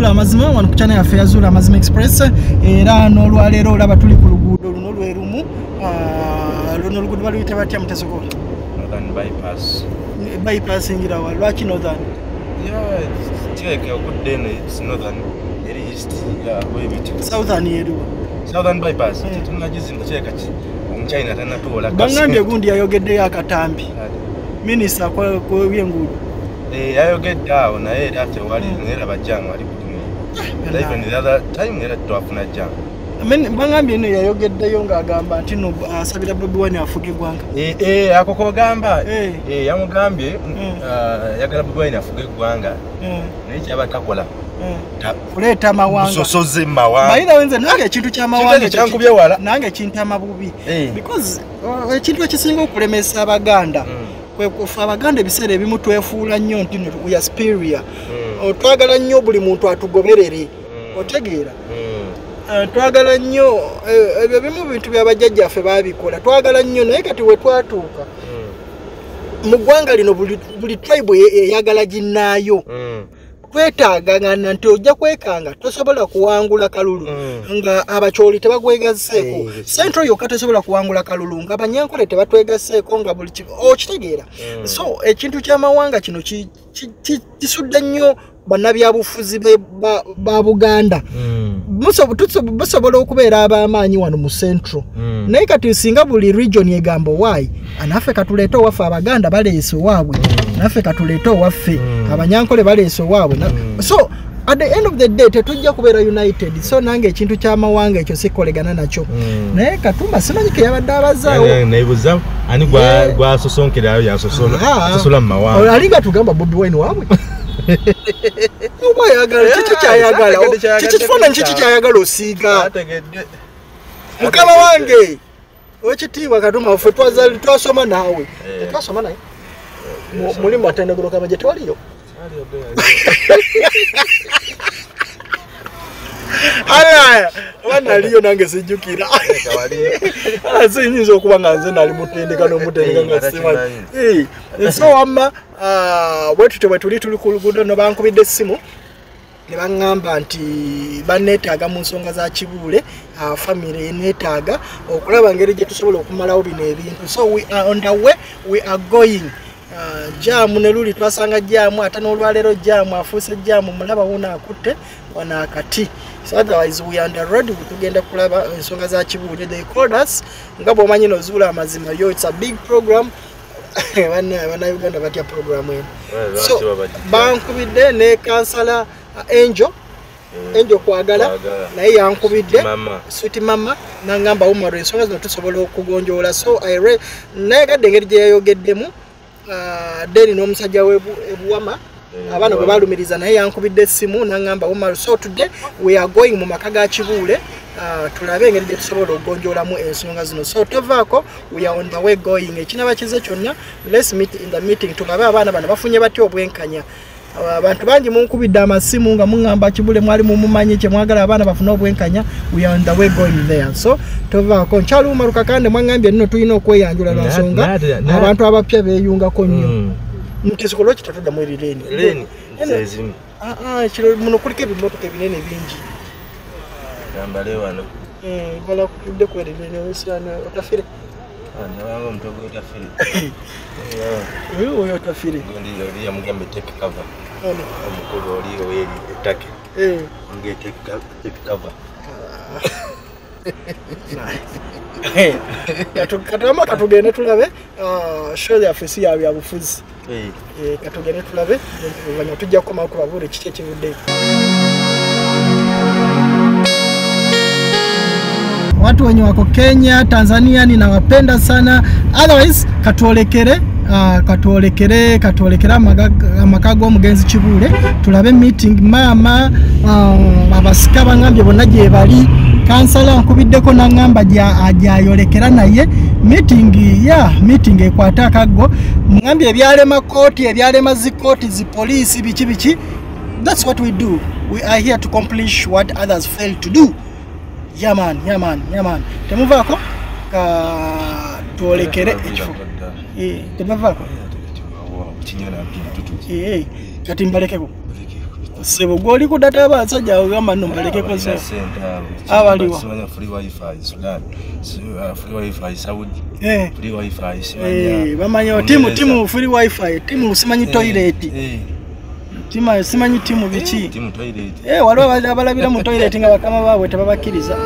program zuula amazima wano ku channel yaffe ya zuula amazima express era n'olwaleero olaba tuli ku luguudo luno lwe lumu luno oluguudo baluyita batya mutesokola Northern bypass. bypassingirawa lwaki northern Yeah, it's like a good day. It's northern, very east. Bit. southern yeruwa Southern bypass. Mm. Tunagizinda cheka chi. Omuchina tanatuola bangambye gundi yayogeddeyo akatambi minisita kwebyenguudo Eh, yayogedde awo naye era tewali Mm. era bajjamu ali twafuna jjamu. bangambye no yayogeddeyo ng'agamba nti no asabira bobi wine afuga eggwanga Eh, eh, ako kogamba. Eh. Eh, yamugambye Mm. ah, yagala Bobi Wine afuge eggwanga Eh, naye kyaba takola. eh. Ta- kuleeta mawanga Busosoze mu mawanga. mayira wenze nange ekintu kyamawanga Kintu ekyo kyankubye wala. nange kintama bubi Eh. because uh, ekintu ekisinga okulemesa abaganda Mm. kwe kufa abaganda ebiseera ebimu twefuula nnyo nti no twagala nnyo buli muntu atugoberere Mm. otegeera Mm. Uh, twagala nnyo eh, ebyo bimu bintu byabajjajjaffe baabikola twagala nnyo naye kati we twatuuka Mm. mu ggwanga lino buli, tribe eyagala ginnaayo Twetaagagana nti ojja kwekanga tosobola kuwangula kalulu Mm. nga abakyoli tebakwegaseeko Eh, sentro yokka tosobola kuwangula kalulu nga abanyankole tebatwegaseeko nga buli okitegeera Mm. so ekintu kyamawanga kino ki- ki- ki- kisudde nnyo bannabyabufuzi ba buganda Mm. Basobola okubeera ab'amaanyi wano mu centro Mm. naye kati singa buli region egamba waayi anaffe katuleete owaffe abaganda baleese owaabwe naffe katuleete owaffe Mm. abanyankole baleese owaabwe Mm. so at the end of the day tetujja kubeera united so nange ekintu kyamawanga ekyo sikolegana nakyo Mm. naye katumba simanyi ke yabadde abazaawo ani Eh. gwasosonkerayo yasosola Ah. asosola mu mawanga alinga tugamba bobi wine waabwe oba ayagala kiki kyayagala kiki kifaananyi kiki kyayagala osiiga mukama wange. owekitiibwa katuma ffe twasoma naawe. Tetwasoma naye. Mu- muli matendegero kamaje tewaliyo alaya oba naliyo nange sijjukira Ah, sinyinza okuba nga nze nali mutendeka n'omutendeka nga simanyi so wamma ah, bwe tutyo bwe tuli tuli ku luguudo no bankubidde essimu ne baŋŋamba nti baneetaaga mu nsonga za kibuule ah, famire eneetaaga okulaba ngeri gye tusobola okumalawo bino ebintu. So we are on the way we are going jaamu ne luli twasanga jaamu ate n'olwaleero jaamu afuuse jaamu mulaba wuno akutte wano akati. So otherwise we the road tugenda kulaba ensonga za kibuule they called us nga bw'omanyi nozuula amazima yo it's a big program. Banna- bannayuganda batya program eno. So bankubidde ne kansala angel angel kwagala. Kwagala. naye yankubidde. Sweet mama. Nangamba umaro ensonga zino tusobola okugonjoola. So I re- nayegadde engeri gye yayogeddemu deni n'omusajja webu- ebuwama Eh, abaana bwe balumiriza naye yankubidde essimu nangamba umaro so today we are going mu maka ga kibuule uh, tulabe engeri gye tusobola okugonjoolamu ensonga zino. So tovaako we are on the way going. Ekinaba kize kyonna let's meet in the meeting tulabe abaana bano bafunye batya obwenkanya abantu bangi munkubidde amasimu nga muŋŋamba kibule mwali mumumanyi kyemwagala abaana bafune obwenkanya we are on the way going there. So tovaako nkyaluma lukakande mwaŋŋambye nno tulina okweyanjula na- na- abantu abapya beeyungako nnyo. Mm. ntesokola ki tatuddamu erireeni Ah, ah, ekiro muno kuliko ebimotoka ebinene bingi gambale wano Eh, bala kutudde kwerereni otafire oyo otafire oli cover. Ono. omukulu oli oweri ettake Eh, cover. Katu- katama katugende tulabe ah, show yaffe si ya byabufuzi Eh, Eh, katugende tulabe oluvanyuma tujja kukomawo kubabuule kiki ekivuddeyo watu wenye wako Kenya, Tanzania ninawapenda sana. Otherwise katuolekere uh, katuolekere katuolekere amaga- amaka g'omugenzi Kibuule tulabe meeting maama uh, abasika bangambye bonna gye bali. Kansala nkubiddeko naŋŋamba gya- gyayolekera naye. Meeting ya meeting ekwate akaggo. Ŋŋambye ebyalema kooti ebyalema zikooti zipoliisi biki biki. That's what we do. We are here to accomplish what others fail to do yaman yaman yaman. Temuvaako ka twolekere ekifo eh, kati mbalekeko. Sebo gwoli ku data abasajja agamba nno mbalekeko Abaliwa. sudan. Si- uh, simanya bamanya timu timu free wifi timu simanyi Eh, toilet. eh, Tima- simanyi timu biki? Toilet. Eh, waliwo abalabira mu toilet nga bakama baabwe tebabakkiriza.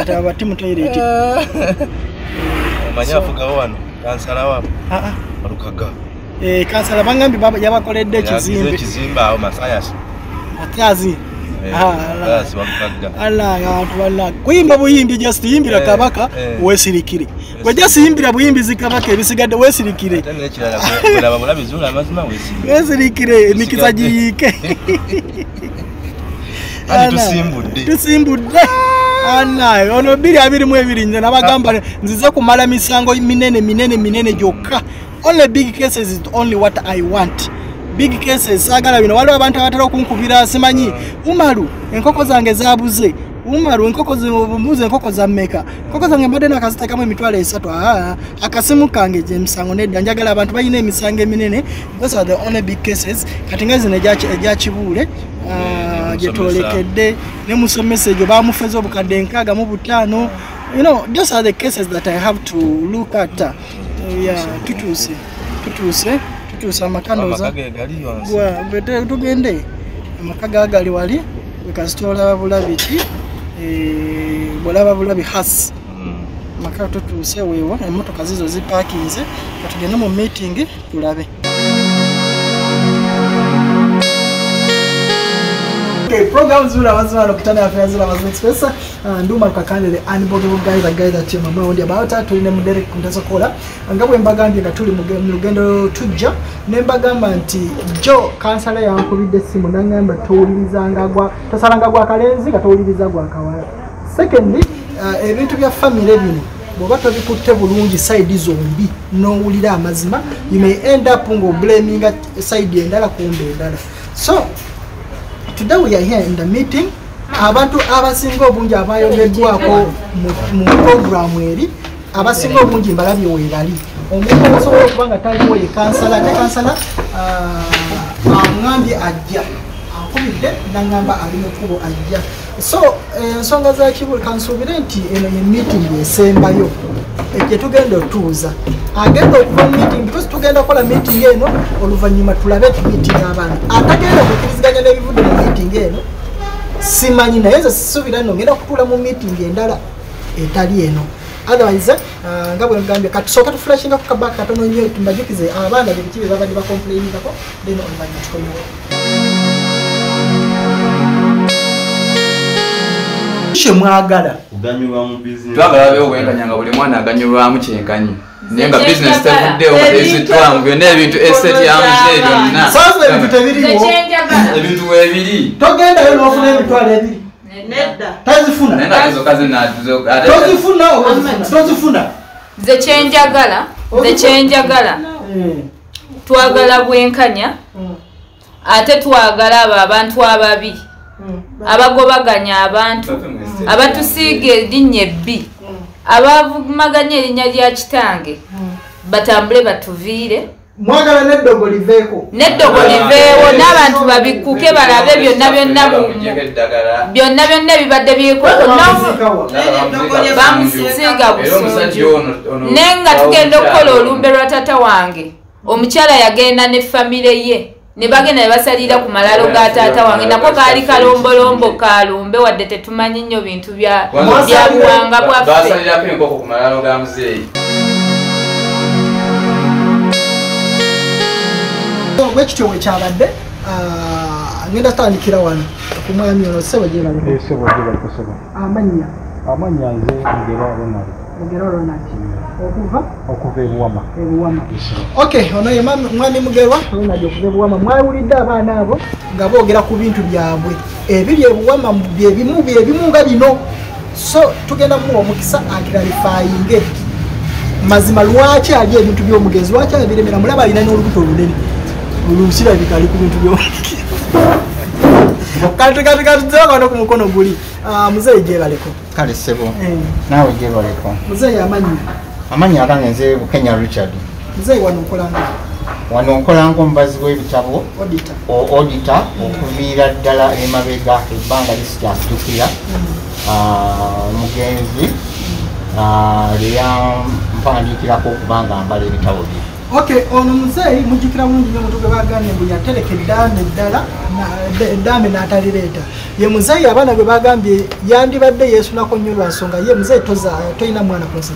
Ati aba timu toilet. Omanyi afugawo wano? Kansala wapo Ah, ah. walukaga. Eh, kansala baba- yabakoledde ekizimbe. awo masayasi atazi Eh, Ah, bala. Kuyimba buyimbi just yimbira Eh, kabaka eh. weesirikire gwe just yimbira buyimbi zikabaka ebisigadde weesirikire ate nekirala bwelaba bulabi zuula amazima wesiri weesirikire emikisa giyiike tusimbudde. anaye ono biri abiri mu ebiri nze nabagamba nzize kumala misango minene minene minene gyokka. Only big cases is only what i want big cases saagala bino. Waliwo abantu abatera okunkubira simanyi. Umaru enkoko zange zabuze umaru enkoko mbuze enkoko zammeka enkoko zange mbadde nakazitekamu emitwalo esatu. Aa akasimu kange gyemisango nedda. Njagala abantu balina emisango eminene. Those are the only big cases. Kati nga zino egya- egya kibuule ah, gyetwolekedde ne musomesa egyo bamufeza obukadde enkaaga mu butaano. You know those are the cases that i have to look at. Yeah, tutuuse tutuuse amakanoza amaka te- tugende. Amaka gagali wali wekasita olaba bulabi ki eh, bwolaba bulabi hasi Mm. maka tutuuse weewo emotoka zizo zipakinze katugende mu meeting tulabe Okay, program zura mazima lokutana ya fya zura mazima express. Uh, nduma kakande the unbogable guys and guys that you mama ondi about tuli ne mudere kundaza kola ngabwe mbagambye nga tuli mu ge- mu lugendo tujja ne mbagamba nti jo kansala yankubidde simu nangamba towulirizanga gwa tosalanga gwa kalenzi nga towuliriza gwa kawala. Secondly uh, ebintu bya family bino bw'oba tobikutte bulungi side zombi n'owulira amazima you may end up ng'oblaminga side endala kumba endala. So today we are here in the meeting. Abantu abasinga obungi abayogeddwako mu- mu programu eri abasinga obungi mbalabye weebali omuntu osobola okuba nga taliwo ye kansala ne kansala aŋŋambye ajja. Ankubidde naŋŋamba ali mu kkubo ajja so ensonga za kibuli kansuubire nti eno ye meeting esembayo. Gye tugenda otuuza. Agenda okuva meeting because tugenda kukola meeting eno oluvannyuma tulabe meeting abaana atagenda kukkiriziganya n'ebivudde mu meeting eno simanyi naye nze sisuubira nno ngenda kutuula mu meeting endala etali eno. Otherwise ah, nga bwe ngambye katusooka tufulashinga ku kabaka katono nnyo tumajukize abaana bye biki bye babadde bakomplainingako then oluvannyuma tukonyola kyemwagala twagala babeho obwenkanya nga buli mwana aganyulwamu kyenkanyi naye nga bizinesi kyenjagala. tevuddewo nga tezitwamu byonna ebintu eseti yamuze byonna. Sasa ebintu tebiriwo. Ebintu weebiri togendayo n'ofuna emitwalo ebiri. tazifuna tozifuna. Tozifuna nze kyenjagala. Nze kyenjagala. Eh, twagala bwenkanya. Mm, ate twagala abo abantu ababi. Mm, abagobaganya abantu abatusiiga erinnya ebbi. Abavumaganya erinnya lya kitange mm. batambule batuviire. Mwagala neddogo liveeko. Neddogo liveewo n'abantu babikuke balabe byonna byonna byonna byonna ebibadde birikoko bamusiiga busunju naye nga tugenda okukola olumbe lwa tata wange omukyala yagenda ne famire ye ne bagenda ne basalira ku malalo ga taata wange nako kaali kalombolombo kalumbe wadde tetumanyi nnyo bintu bya buwanga bwaffe. enkoko ku malalo ga muzeeyi. Bwekityo wekyabadde ngenda tandikira wano. Ku mwami ono sebo gyebakusaba amannya amanya. Nze ngera ronald. Mugero ronald okuva okuva ebuwama ebuwama okay ono ye mwami mugerwa. Ronald okuva ebuwama mwawulidde abaana abo? Nga boogera ku bintu byabwe. Ebiri ebuwama mu- byebimu byebimu nga bino. So tugenda muwa omukisa akiralifayinge. Mazima lwaki ali ebintu by'omugenzi lwaki abiremera mulaba alina n'olubuto olunene. Olukirabika ali ku bintu wano ku mukono guli. Ah, muzeeyi gyebaleko kale ssebo Eh, naawe gyebaleko muzeeyi amannya amannya agange nze bukenya richard? Muzeeyi wano okolanga wano nkola ngaomubazi w'ebitabo odita okuviira ddala emabega ebbanga lisikyakutukira omugenzi lyeyampandiikirako okubanga mbala ebitabo bye okay ono muzeeyi mujjukira bulungi nyo omuntu gwe bagambye mbu yatereka eddaame eddala eddaame n'atalireeta. Ye muzeeyi abaana gwe bagambye yandibadde yeesunako nnyo lwa nsonga ye muzeeyi tolina mwana ku nsi.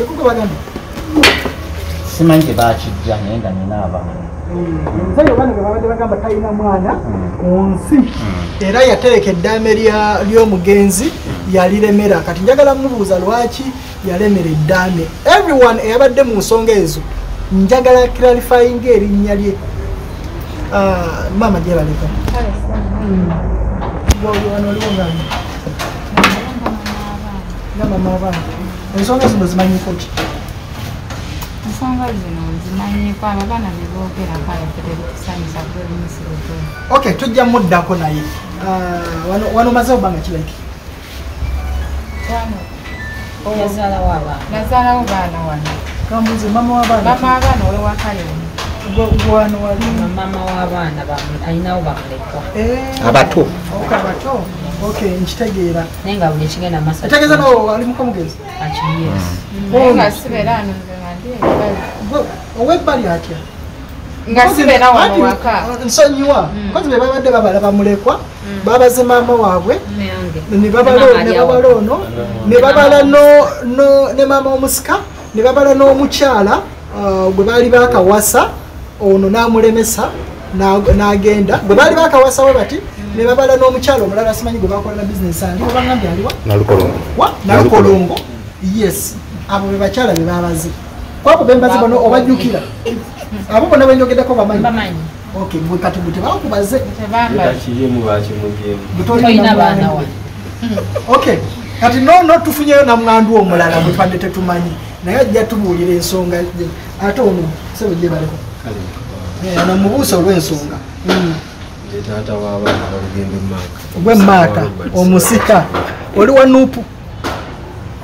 Eko gwe bagambye? Simanyi gye bakijja naye nga nina abaana. Omuzeeyi abaana gwe babadde bagamba talina mwana ku nsi era yatereka eddaame ly'omugenzi yaliremera kati njagala mubuuza lwaki yalemera eddaame. Everyone eyabadde mu nsonga ezo njagala clarifying erinnya lye. Ah, maama gyebaleka wano oliwo ngani nga mama abaana ensonga zino zimanyiko ki? Ensonga zino nzimanyiko abo abaana beboogera kale tebebitusanyusa kubebimisireko okay tujja muddako naye. Ah, wano- wano maze obanga kiraki yazaalawo abaana. Nazaalawo baana wano kamuze mama w'abaana mama abaana owewakale Gwe- wano wali? Mama w'abaana alinawo bamulekwa. Abato Ok, abato okay nkitegeera. Naye nga buli ekigenda masa etegeeza nawe wali mukamugezi akiyes naye nga sibeera ano ow'ebbali atya? Nga sibeera wano waka. uh, nsonyiwa. Kozi be babadde babala bamulekwa babaze maama waabwe ne babala ono ne babala no- no- ne maama omusika ne babala n'omukyala uh, gwe baali bakawasa ono n'amulemesa na- n'agenda. Gwe baali bakawasa we bati ne babala n'omukyala omulala simanyi gwe bakolera bizinesi ali obagambye aliwa nalukolongo yes. Abo be bakyala be babaze kwabo bembazi bano obajjukira. Abo bonna benjogeddeko bamanyi. Bamanyi. Okay gwe kati gwe tebakubaze okay kati nono tufunyeyo namwandu omulala gwe twadde tetumanyi naye ajja tubuulira ensonga ye. ate ono sebo gyebaleko ano mubuusa olw'ensonga Mm. nze taata w'abaana balugendo maaka. Gwemaaka omusika. Oli wa nuupu?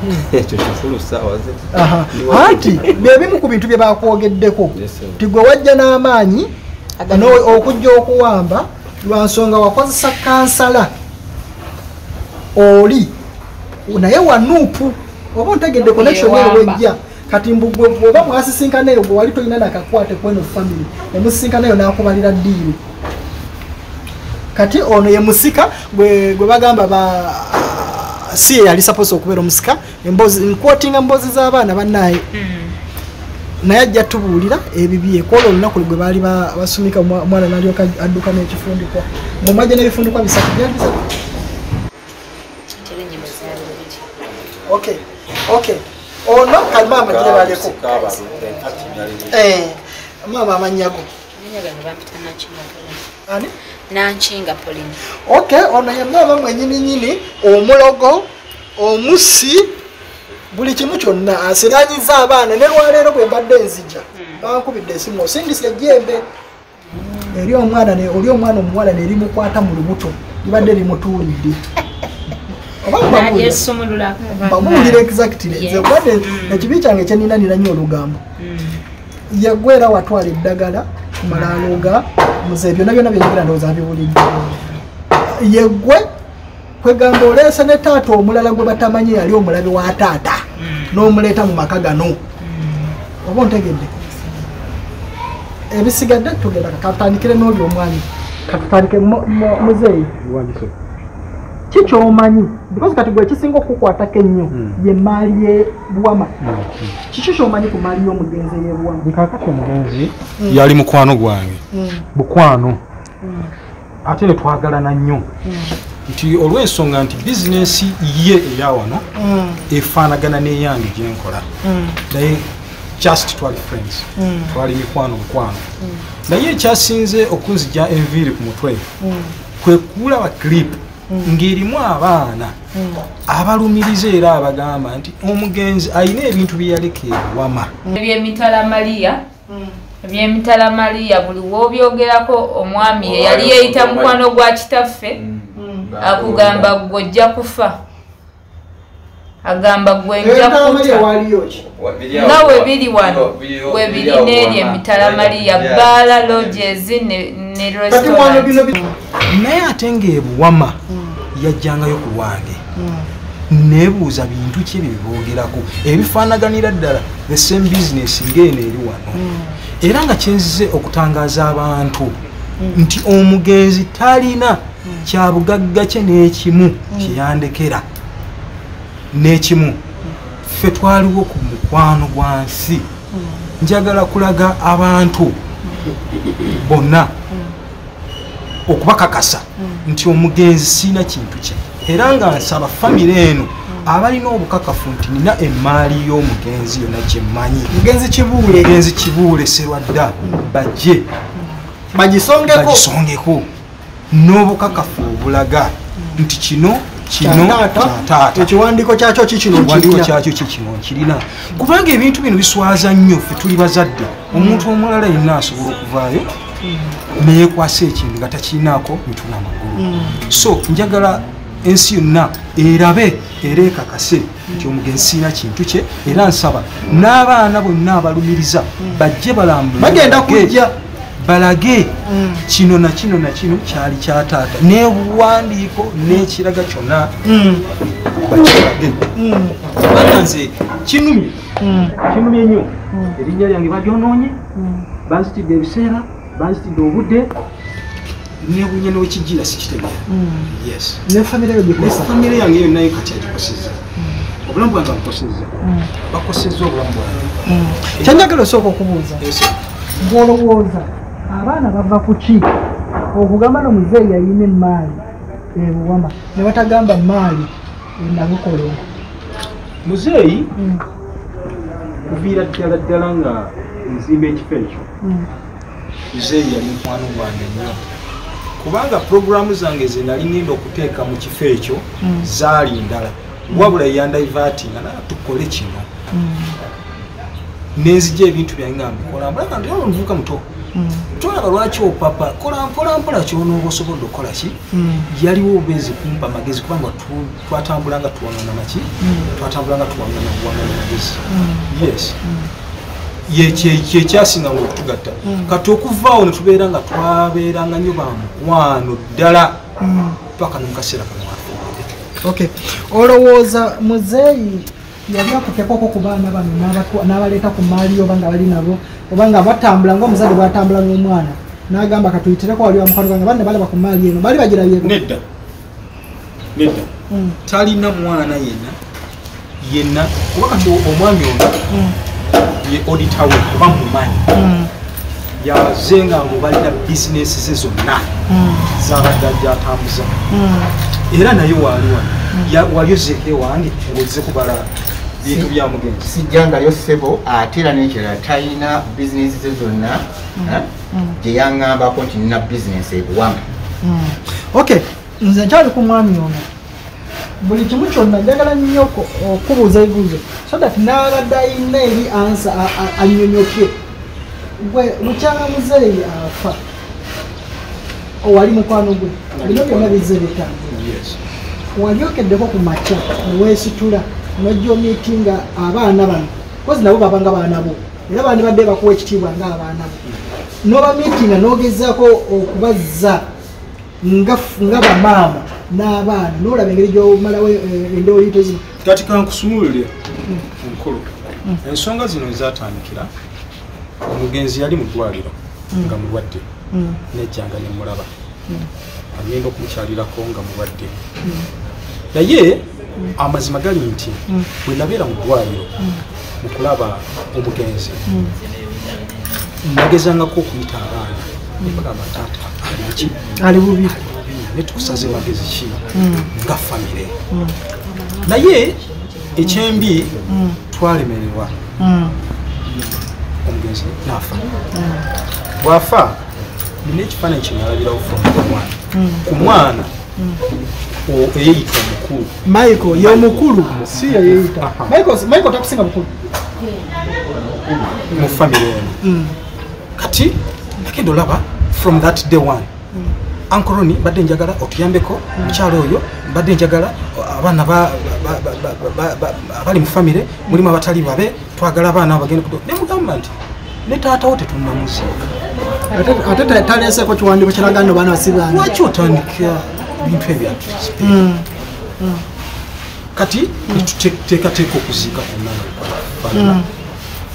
Ekyo kifulu saawa ze. Aha. anti byebimu ku bintu bye bakwogeddeko Yes, sir. ti gwe wajja n'amaanyi okujja okuwamba lwa nsonga wakozesa kansala. Oli naye wanuupu oba ontegedde connection eyo wejja kati mbu gwe oba mwasisinkana eyo gwe wali tolina nakakwate kweno family emusisinkana eyo nakubalira ddiiri kati ono ye musika gwe bagamba ba si ye yali suppose okubeera omusika nkwotinga mboozi z'abaana bannaye. Naye ajja tubuulira ebibye kwolwo olunaku lwe gwe baali ba- basumika omwa- omwana nalyoka adduka n'ekifundikwa. Mumajje n'ebifundikwa bisatu byali bisatu? Okay okay. Ono kali maama gye baleko maama amanyago ani? Nankinga polina okay ono ye maama mwenyini nyini omulogo omusi buli kimu kyonna asiranyiza abaana ne lwaleero bwe mbadde nzija. Bankubidde esimu osindisa ejjembe eri omwana ne- oli omwana omuwala nerimukwata mu lubuto libadde limutuulidde mbabuulira exactly. Nze obadde ekibi kyange kyenina nina nnyo olugambo. Yagwera watwala eddagala kumala aloga muze byonna byonna byenjogera ndowooza bibulijjo yeggwe kwegamba oleese ne taata omulala gwe batamanyi yali omulabe wa taata n'omuleeta mu maka gano. Oba ontegedde? Ebisigadde tugenda katutandikire n'oli omwami. Katutandike mu- mu- muzeeyi Wandiso. kikyomanyi because kati gwe ekisinga okukwatako ennyo ye maali ye buwama. Kiki kyomanyi ku maali y'omugenzi ey'ebuwama nkakati omugenzi yali mukwano gwange. Bukwano. Ate ne twagalana nnyo. Nti olw'ensonga nti bizinensi ye eya wano efaanagana n'eyange gyenkola naye just twali friends. Twali mikwano mukwano. Naye ekyasinze okunzija enviiri ku mutwe kwe kulaba clip ng'erimu abaana abalumiriza era abagamba nti omugenzi alina ebintu bye yaleka ebiwama ebyemitala mariya ebyemitala mariya buli wobyogerako omwami ye yali yeeyita mukwano gwa kitaffe akugamba gwojja kufa agamba gwenja kuta nga we biri wano we biri n'eri emitala mariya baala lodges ne naye ate ng'ebuwama yajjangayo ku lwange. Nebuuza bintu ki ebyo byogerako ebifaanaganira ddala the same business ng'eno eri wano. Era nga kyenzize okutangaaza abantu nti omugenzi talina kyabugagga kye n'ekimu kyeyandekera n'ekimu. Ffe twaliwo ku mukwano gwa nsi. Njagala kulaga abantu bonna okubakakasa nti omugenzi siina kintu kye era nga nsaba famire eno abalina obukakafu nti nina emaali y'omugenzi yonna gyemmanyi mugenzi kibuule. Mugenzi kibuule serwadda bajje. Bagisongeko. N'obukakafu obulaga nti kino ekiwandiiko kyakyo kikino ekiwandiiko kyakyo kikino nkirina. Kubanga ebintu bino biswaza nnyo ffe tuli bazadde. Omuntu omulala yenna asobola okuvaayo neyekwasa ekintu nga takirinaako mituna magulu so njagala ensi yonna erabe era ekakase nti omugenzi siina kintu kye era nsaba n'abaana bonna abalumiriza bajje balambule Bagenda balage- kujja. Balage. Kino na kino na kino kyali kyataata. N'ebuwandiiko n'ekiraga kyonna bakirage kubanga nze kinumye. Kinumye nnyo. Erinnya lyange balyonoonye banzitidde ebiseera banzitidde obudde. Nebunye newekijjira sikitegeera yes. Ne famire yo gikosa famire yange yo kati agikosezza obulamu bwange abukosezza bakosezza obulamu bwange. Kyenjagala osooka okubuuza. Ng'olowooza abaana bava ku ki? Okugamba no muzeeyi yayina emaali ebuwama ne batagamba maali enabukolera muzeeyi? Kuviira ddala ddala nga nzimba ekifo ekyo. Muzeeyi yali mukwano gwange nnyo. Kubanga puroguramu zange ze nali ngenda okuteeka mu kifo ekyo zaali ndala. Wabula yandaivatinga naa tukole kino. Nenzija ebintu byange nga mbikola mbulaga ndi omuvubuka muto tolaba lwaki opapa? Kola mpola kyonooba osobodde okukola ki? Yaliwo obezi kumpa magezi kubanga tu- twatambulanga tuwanana maki twatambulanga tuwanana buwanana magezi yes. Ye- kye- kyekyasinga nga okutugatta kati okuvaawo netubeera nga twabeeranga nnyo bamukwano ddala. Paka nomukaseera okay. Olowooza muzeeyi yali akutekako ku baana bano n'abaleeta ku maali oba nga bali nabo oba nga batambula ngaomuzadde bwatambula n'omwana n'agamba katuyitereko wali wa mukwano gwange banne balaba ku maali eno bali bagirabyeko nedda. Nedda. Talina mwana yenna. Yenna. Kuba kati omwami ono ye odita we oba mumanyi yaze nga mubalira bizinesi ze zonna zabadde atambuza. Era naye waali wano wali ozeeko ewange ngaozze kubala bintu bya mugenzi. Sijjangayo ssebo ate era nekirala talina bizinesi ze zonna eh, gye yaŋŋambako nti nina bizinesi ebuwama okay nze nkyali ku mwami ono. Buli kimu kyonna njagala nnyo oku- okubuuza ebibuuzo so that n'abadde ayina eri ansa a- a- annyonyokye. Gwe mukyala muzeeyi afa owali mukwano gwe bino byonna bizze bitambula Yes. wali okeddeko ku makya neweesitula nojja omiitinga abaana bano. Kozi nabo babanga baana bo. Era bandi badde bakuwa ekitiibwa ngaabaana bo. N'obamiitinga n'ogezaako okubazza nga nga bamaama n'abaana n'olaba engeri gyomalawo endooliito zino kati kankusumulire omukulu ensonga zino ezatandikira omugenzi yali mu ddwaliro nga mulwadde nejjanga nemulaba agenda okumukyalirako nga mulwadde. Naye amazima gali nti bwe nabeera mu ddwaliro mu kulaba omugenzi nagezangako okuyita abaana. Nebagamba taata aliki ali bubi. Netukusaze magezi ki? Nga famire. Naye ekyembi twalemererwa. Omugenzi nafa. Bwafa nina ekifaananyi kyenalabirawo the mwana ku mwana eyeyita omukulu michael. Y'omukulu si yeyeyita michael takusinga bukulu mu famire eno kati nagenda olaba from that day one. Ankoroni mbadde njagala otuyambeko mukyalo oyo mbadde njagala abaana ba- ba- ba- ba- ba- ba- abali mu famire mulimu abatali babe twagala abaana kudo nemugamba nti ne taatawo tetunamuzi Ate- ate ta- taleeseko kiwandiiko kiraga nno baana basibana lwaki otandika bintu ebyatu kati netuteekateeka okuziika konna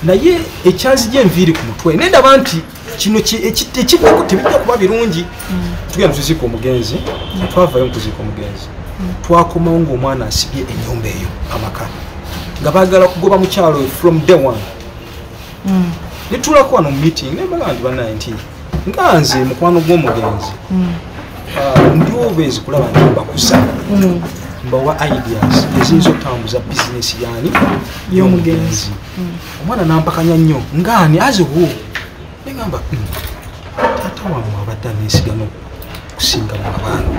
naye ekyazija enviiri ku mutwe. Nendaba nti kino ki- eki- ekiddako tebijja kuba birungi. Tugenda tuziika omugenzi twavayo mukuziika omugenzi. Twakomawo ngaomwana asibye enyumba eyo amaka. Nga baagala kugoba mukyalo from day one. Netulako wano mu meeting nembaga nti banaye nti nga nze mukwano gw'omugenzi ah, ndi obezi kulaba nti mbakusa mbawa ideas eziyinza okutambuza bizinesi yani y'omugenzi. Omwana nampakanya nnyo. Ngaani? Aziwo negamba "Mm, taata wamwe abadde aneesigano okusinga mu abaana.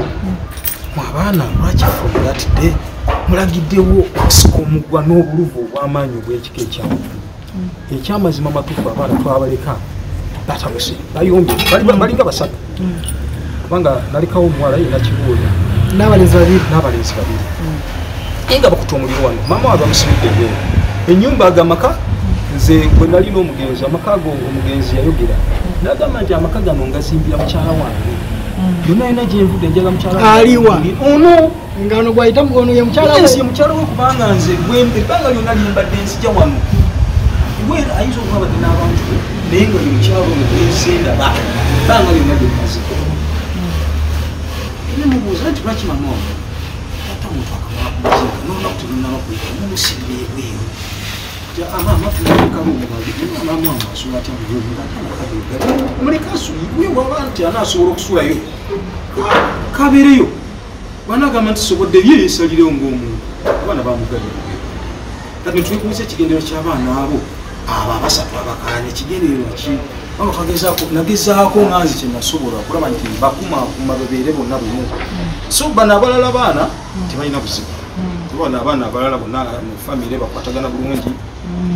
Mu abaana lwaki from that day mulagiddewo okusika omuggwa n'obuluvu obw'amaanyi obw'ekika ekyamatu ekyamazima matuufu abaana twabaleka batamuse bayombye bali- balinga basatu kubanga nalekawo omuwala yena kibuuya n'abalenzi babiri n'abalenzi babiri. Naye nga bakuta omuliro wano. Maama wabe amusibidde ebweru ennyumba ago amaka nze bwe nali n'omugenzi amaka ago omugenzi yayogera. Nagamba nti amaka gano ngazimbira mukyala wange. Yonna yona gyenvudde njala mukyala wange. Aliwa? ono? Nga ono gwayita ono ye mukyala Yes, ye we mukyala we kubanga nze ebbanga lyonna lyembadde nzija wano. We ayinza okuba badde n'abantu naye nga ye mukyala ono gwensendaba ebbanga lyonna lyemaze nemubuuza nti lwaki mama tata omuntu akamala kumuziika nolunaku terunaba kuyita mumusibira ebweru muleka asuyibwe waba nti anaasobola okusulayo kabeereyo banagamba nti sobodde ye yesalirewo ngaomuntu abaana bamugalira kati netwekuusa ekigendero ky'abaana abo abo abasatu abakaanya kigendererwa ki aba kagezaako nagezaako nganzi kyenasobola okulaba nti bakumaakuma babeere bonna bumu so bano abalala baana tebalina buzibu. Bano abaana abalala bonna mu famire bakwatagana bulungi.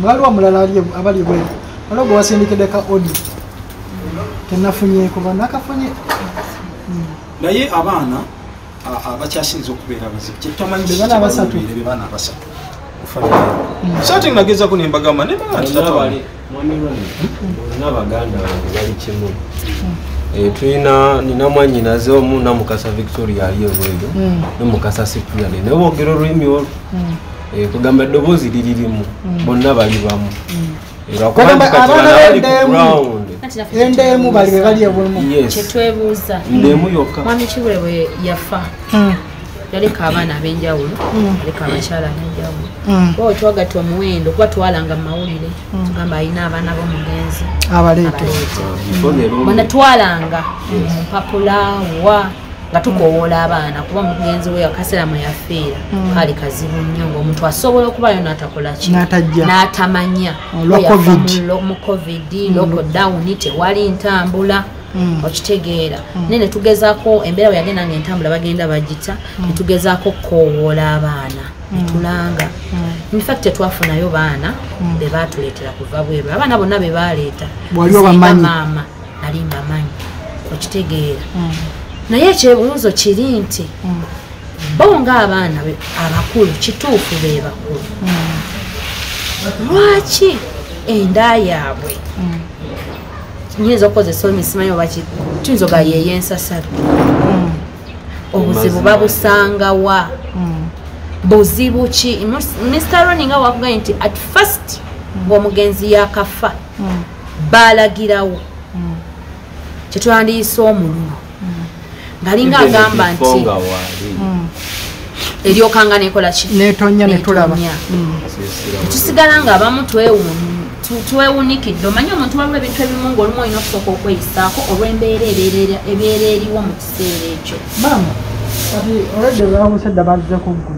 Waliwo omulala ali- abali bweru waliwo gwe wasindikiddeka odi tenafunyeko banakafunye naye abaana abakyasinza okubeera abazibu kyetamanyi Be baana so ate nagezako nembagamba nembaga nti tata wange olina baganda bange bali kimu tulina nina mwanyinaze omu namukasa victoria ali ebweyo Mm. nemukasa sipriane naye boogera olulimi olwo Eh, kugamba eddoboozi liri limu bonna bali bamu. Endeemu bali be bali ebwemu Yes. kyetwebuuza ndeemu yokka mwami kibule bwe yafa yaleka abaana ab'enjawulo aleka abakyala ab'enjawulo. Kuba wetwagatta omuwendo kuba twalanga mu mawulire tugamba alina abaana b'omugenzi abaleete abaleete Bifo leero bwe natwalanga mu mpapula wa nga tukowoola abaana kuba omugenzi we akaseera mwe yafiira kaali kazibu nnyo ngaomuntu asobola okubayo n'atakola ki? N'atamanya. Mu covid lockdown tewali ntambula okitegeera. Naye netugezaako embeera we yagenda nga entambula bagenda bagita netugezaako okukowoola abaana. Netulanga. Infact tetwafunayo baana be batuleetera kuva bweru abaana bonna be baleeta maama nali mbamanyi. Okitegeera. Naye ekyebuuzo kiri nti bo ngaabaana abakulu kituufu be bakulu. Lwaki enda yaabwe nyinza okukozesa olumi simanyi oba tuyinza oga yeyensasalo obuzibu babusangawa buzibu ki? Mr roni nga wakugaye nti at first ng'omugenzi yakafa balagirawo kyetwandiyisa omululu ngalinga agamba nti eryokanga nekola ki? Netonya netulaba tetusigala nga abamu tu- twewunikidde omanyi omuntu waliwo ebintu ebimu ngaolumu olina okusooka okweyisaako olw'embeera ebeera- eriwo mu kiseera ekyo. Maama kati olwedde lwabusedde bantuze kuggu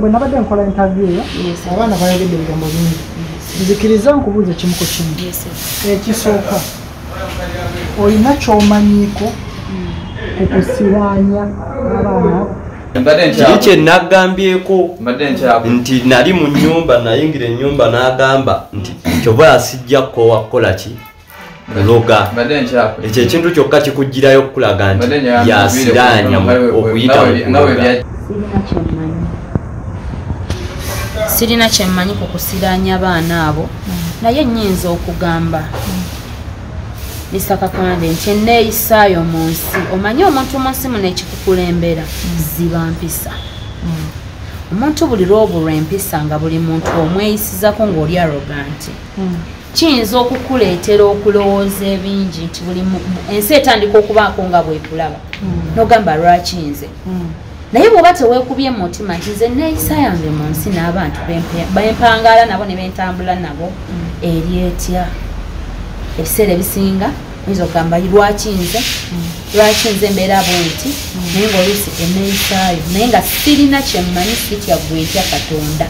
bwe nabadde nkola interview eyo abaana bayogedde ebigambo bingi. Nzikiriza nkubuuza kimu ku kimu. Ekisooka olina kyomanyiiko ku kusiranya abaana? Kiri kye nkyako nti nali mu nyumba nayingira ennyumba n'agamba nti kyova asijja kkowa kukola ki? Nkyakwe ekyo ekintu kyokka kikugirayo okulaga nti yasiraanya okuyita kuloga sirina kyemmanyi ku kusiraanya abaana abo. Naye nnyinza okugamba. Lisakakande nti enneeyisaayo mu nsi. Omanye omuntu mu nsi muno ekikukulembera? Ziba mpisa omuntu buli lwobulwa empisa nga buli muntu omweyisizako ng'oli aroganti kiyinza okukuleetera okulowooza ebingi nti buli ensi etandika okubaako nga bwekulaba nogamba lwaki nze? Naye bw'oba teweekubye mu mutima nti nze neeyisa yange mu nsi n'abantu bempangaala nabo ne bentambula nabo eri etya? Ebiseera ebisinga oyinza okugamba lwaki nze? Lwaki nze mbeera bwenti naye ngaoluusi eneeyisaayo naye nga sirina kyemmanyi sitya gwetya katonda.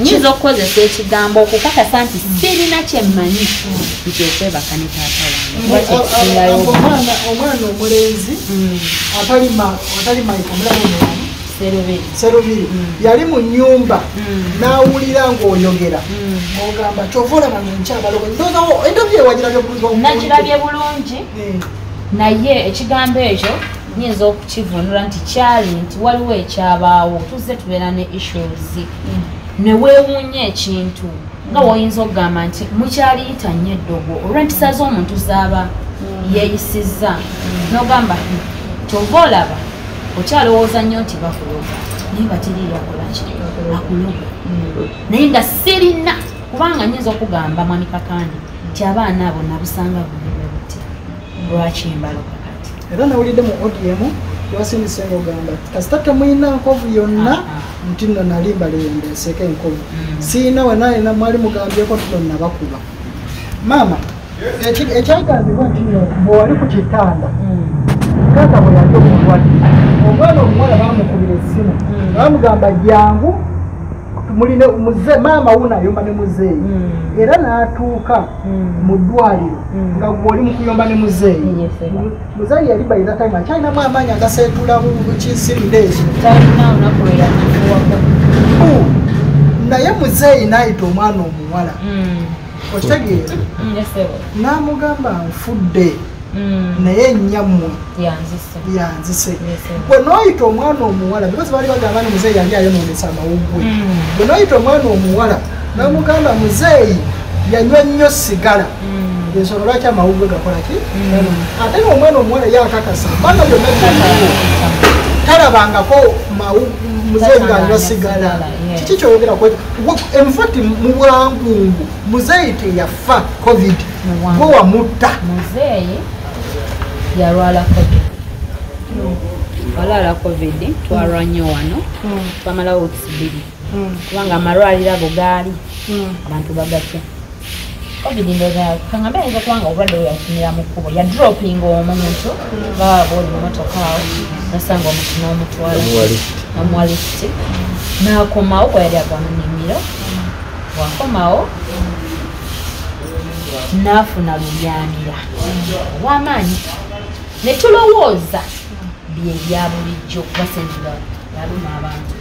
Nyinza okukozesa ekigambo okukakasa nti sirina kyemmanyi nti okwebaka ne taata wange. Kyekisingayo omwana omulenzi atali ma- atali maiko omulamu serubiri. Serubiri. Yali mu nyumba n'awulira ng'oyogera. Ogamba kyova olaba nkyabalogo ndoozawo endobyo ewagirabye bulungi nakirabye bulungi. Naye ekigambo ekyo nyinza okukivunula nti kyali nti waliwo ekyabaawo tuzze tubeera ne issues. Neweewuunya ekintu nga woyinza okugamba nti mukyaliyita nnyo eddogo olw'empisa z'omuntu zaaba yeeyisizza. N'ogamba "Hmm, kyova olaba okyalowooza nnyo nti bakuloga naye nga tiriira okolaki akuloga naye nga sirina kubanga nyinza okugamba mwami kakandi nti abaana abo nabusanga buliwe buti. Lwaki mbaloga kati era nawulidde mu odm wasindise ngaogamba kasita temulina nkovu yonna nti nno nali mbalendeseeko enkovu. Siina wenalina mwali mugambyeko tino nabakuba. Maama ekyagambibwa nti nno bwewali ku kitanda taata bwe yali omulwadde omwana omuwala bamukubira essimu. Bamugamba jangu muline muze maama wuno ayomba ne muzeeyi. Era n'atuuka mu ddwaliro nga gwoli mu kuyomba ne muzeeyi. Muzeeyi yali bayira time akyalinamu amaanyi agaseetula ekyo olunaku lwe yakuwako naye muzeeyi n'ayita omwana omuwala. Okitegeera? N'amugamba nfudde naye nnyammwe yanzise bwe nooyita omwana omuwala because baali bagamba ni muzeeyi yali ayononesa amawuggwe. Bwe nooyita omwana omuwala namugamba muzeeyi yanywa nnyo sigala. Ensonga lwaki amawuggwe gakolaki ate omwana omuwala yakakasa banga byonna byaliwo talabangako muzeeyi ng'anywa sigala. Kiki kyoyogera enfati mu bwangungu muzeeyi teyafa covid. Gwe wamutta yalwala covid. Walwala covid twalwa nnyo wano twamalawo weeks bbiri kubanga amalwaliro ago gaali abantu bagatya. Covid ndoza kaŋambe ayinza kubanga obulwadde bwe yafunira mu kkubo yadropinga omuntu baba booli mumotoka awo nasanga omuntu n'omutwala. Omuwalisiti n'akomawo bwe yali ava mu nnimiro wakomawo n'afuna lubyamira olw'amaanyi ne tulowooza? Bye bya bulijjo kuba senziga yaluma abantu.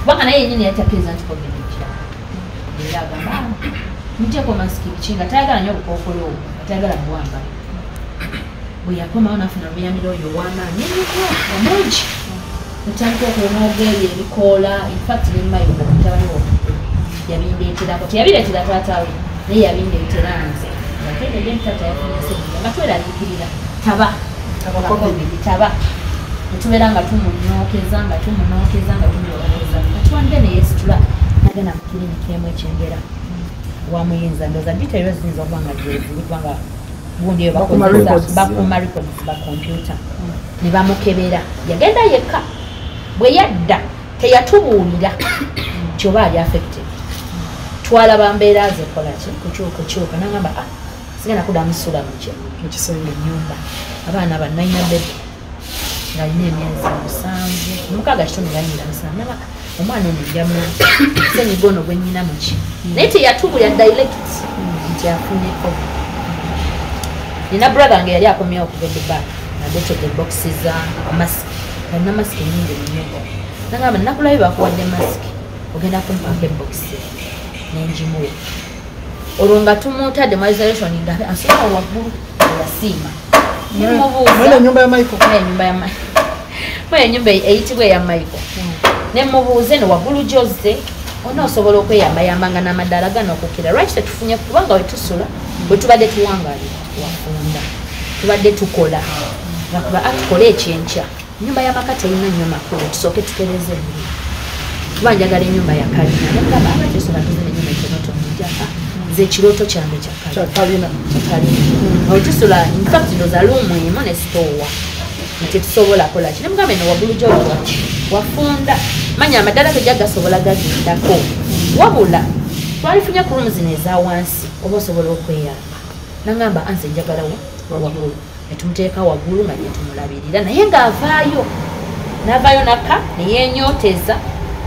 Kubanga naye yenyini yatakkiriza nti covid ekira era agamba "Ah, muteeko masiki biki nga tayagala nnyo obukookolo obwo nga tayagala buwamba bwe yakomawo n'afuna lubuyamira oyo ow'amaanyi enyuka omungi otandika okulonooga ebyo ebikoola infact nemayiro mutabani womukulu yabindeeterako. Teyabireetera taatawe naye yabindeetera nze ngategedde ntaata yafunye senyiga nga tweraliikirira taba covid taba netubeera nga tumunookeza nga tumunookeza nga tumulowooza katiwande neyesitula nagenda mu kiriniki emu ekyengera. Wamuyinza ndoza ditairo ziyinza okuba nga gyeziri kubanga gundi eyo Bakuuma records. ba kompyuta ne bamukebera. Yagenda yekka. Bwe yadda teyatubuulira. Kyoba ali affected. Twalaba mbeera ze kolaki kukyuka kyuka nagamba ah sigenda kuddamu sula mukyo mukisenge enyumba abaana banalina bebe ngaalina emyezi musanvu. Mukaaga kitono ganyira musanvu. Naba omwana ono njamu senyiga ono gwenyina muki naye teyatubulya direct. Nti afunye covid nina brother nga yali akomyewo okuva edubai nagetedde ebokisi za masiki alina masiki nyingi munyumba nagamba nakulayo bakuwadde masiki ogenda kumpaako ebokisi nenjimuwa olwo nga tumutadde mu isolation nga asobola waggulu yasiima enyumba ya michael Mwe enyumba ya Ma- mwe enyumba eyitibwa eya michael nemubuuze no waggulu gyozze onoosobola okweyambayambanga n'amadaala gano okukira lwaki tetufunye kubanga wetusula bwe tubadde tuwangalira wafunda tubadde tukola ngakuba a tukole ekyenkya enyumba y'amaka terina nnyo makulu tusooke tutereze emirimu kuba njagala enyumba ya kalina nemugamba aba tesula tuzina enyumba etonotono njaka nze ekirooto kyange kyakalina kalina. Otusula infact ndoza luumu emu ne sitoowa. Tetusobola kola ki? Nemugambe no waggulu gyolwa wafunda. Manya amadaala gajja gasobola gagendako. Wabula twalifunye ku rumu zino eza wansi oba osobola okweyamba? Nagamba anze njagalawo waggulu. Netumuteeka waggulu nga netumulabirira naye ng'avaayo. N'avaayo naka neyenyoteza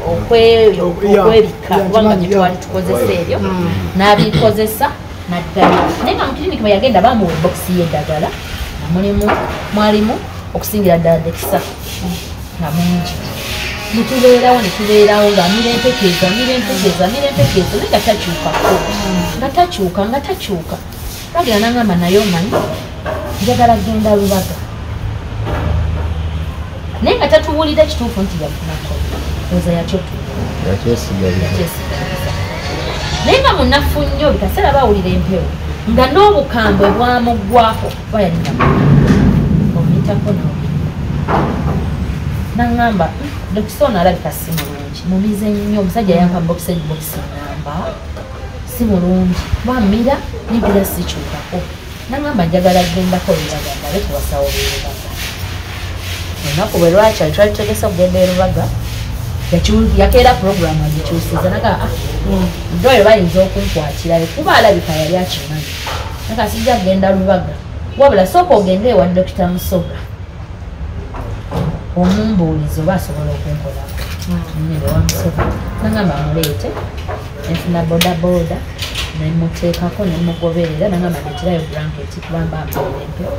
okwe- okwebika kubanga yeah, gyetwali tukozesa ebyo n'abikozesa naddayo naye nga mu kiriniki bwe yagenda bamuwa ebokisi y'eddagala nga mulimu mwalimu okusingira ddala dekisa nga mungi. Netubeerawo netubeerawo ngaamira empekeeza mira empekeeza mira empekeeza naye nga takyukako nga takyuka nga takyuka. Bagira nangamba naye omanyi njagala genda lubaga. Naye nga tatuwulira kituufu nti yafunako yakyesigalira yakyesigaliza naye nga munafu nnyo bikaseera bawulira empewo. Nga n'obukambwe bwamuggwako bayalina omuyitako nobi naŋŋamba dokisa ono alabika si mulungi. Mumize nnyo. Omusajja yampa bokisi bokisi namba. Si mulungi. Bwamira nimpira sikyukako. Naŋŋamba njagala gendako lubaga ndabe tuwasawo berubaga olunaku bwe lwakyali twali tutegesa kugenda erubaga yakeera puroguramu agikyusiza naga dde oyo bayinza okunkwatirayo kuba alabika yali akimanyi. Naga sijja kugenda lubaga. Wabula sooka ogende ewa dokita musoga. Omumbuulizi oba asobola okunkolako nyine wamusoga nagamba muleete nefuna bodaboda nemuteekako nemugoberera nagamba netirayo blanketi kubamba mpeempewo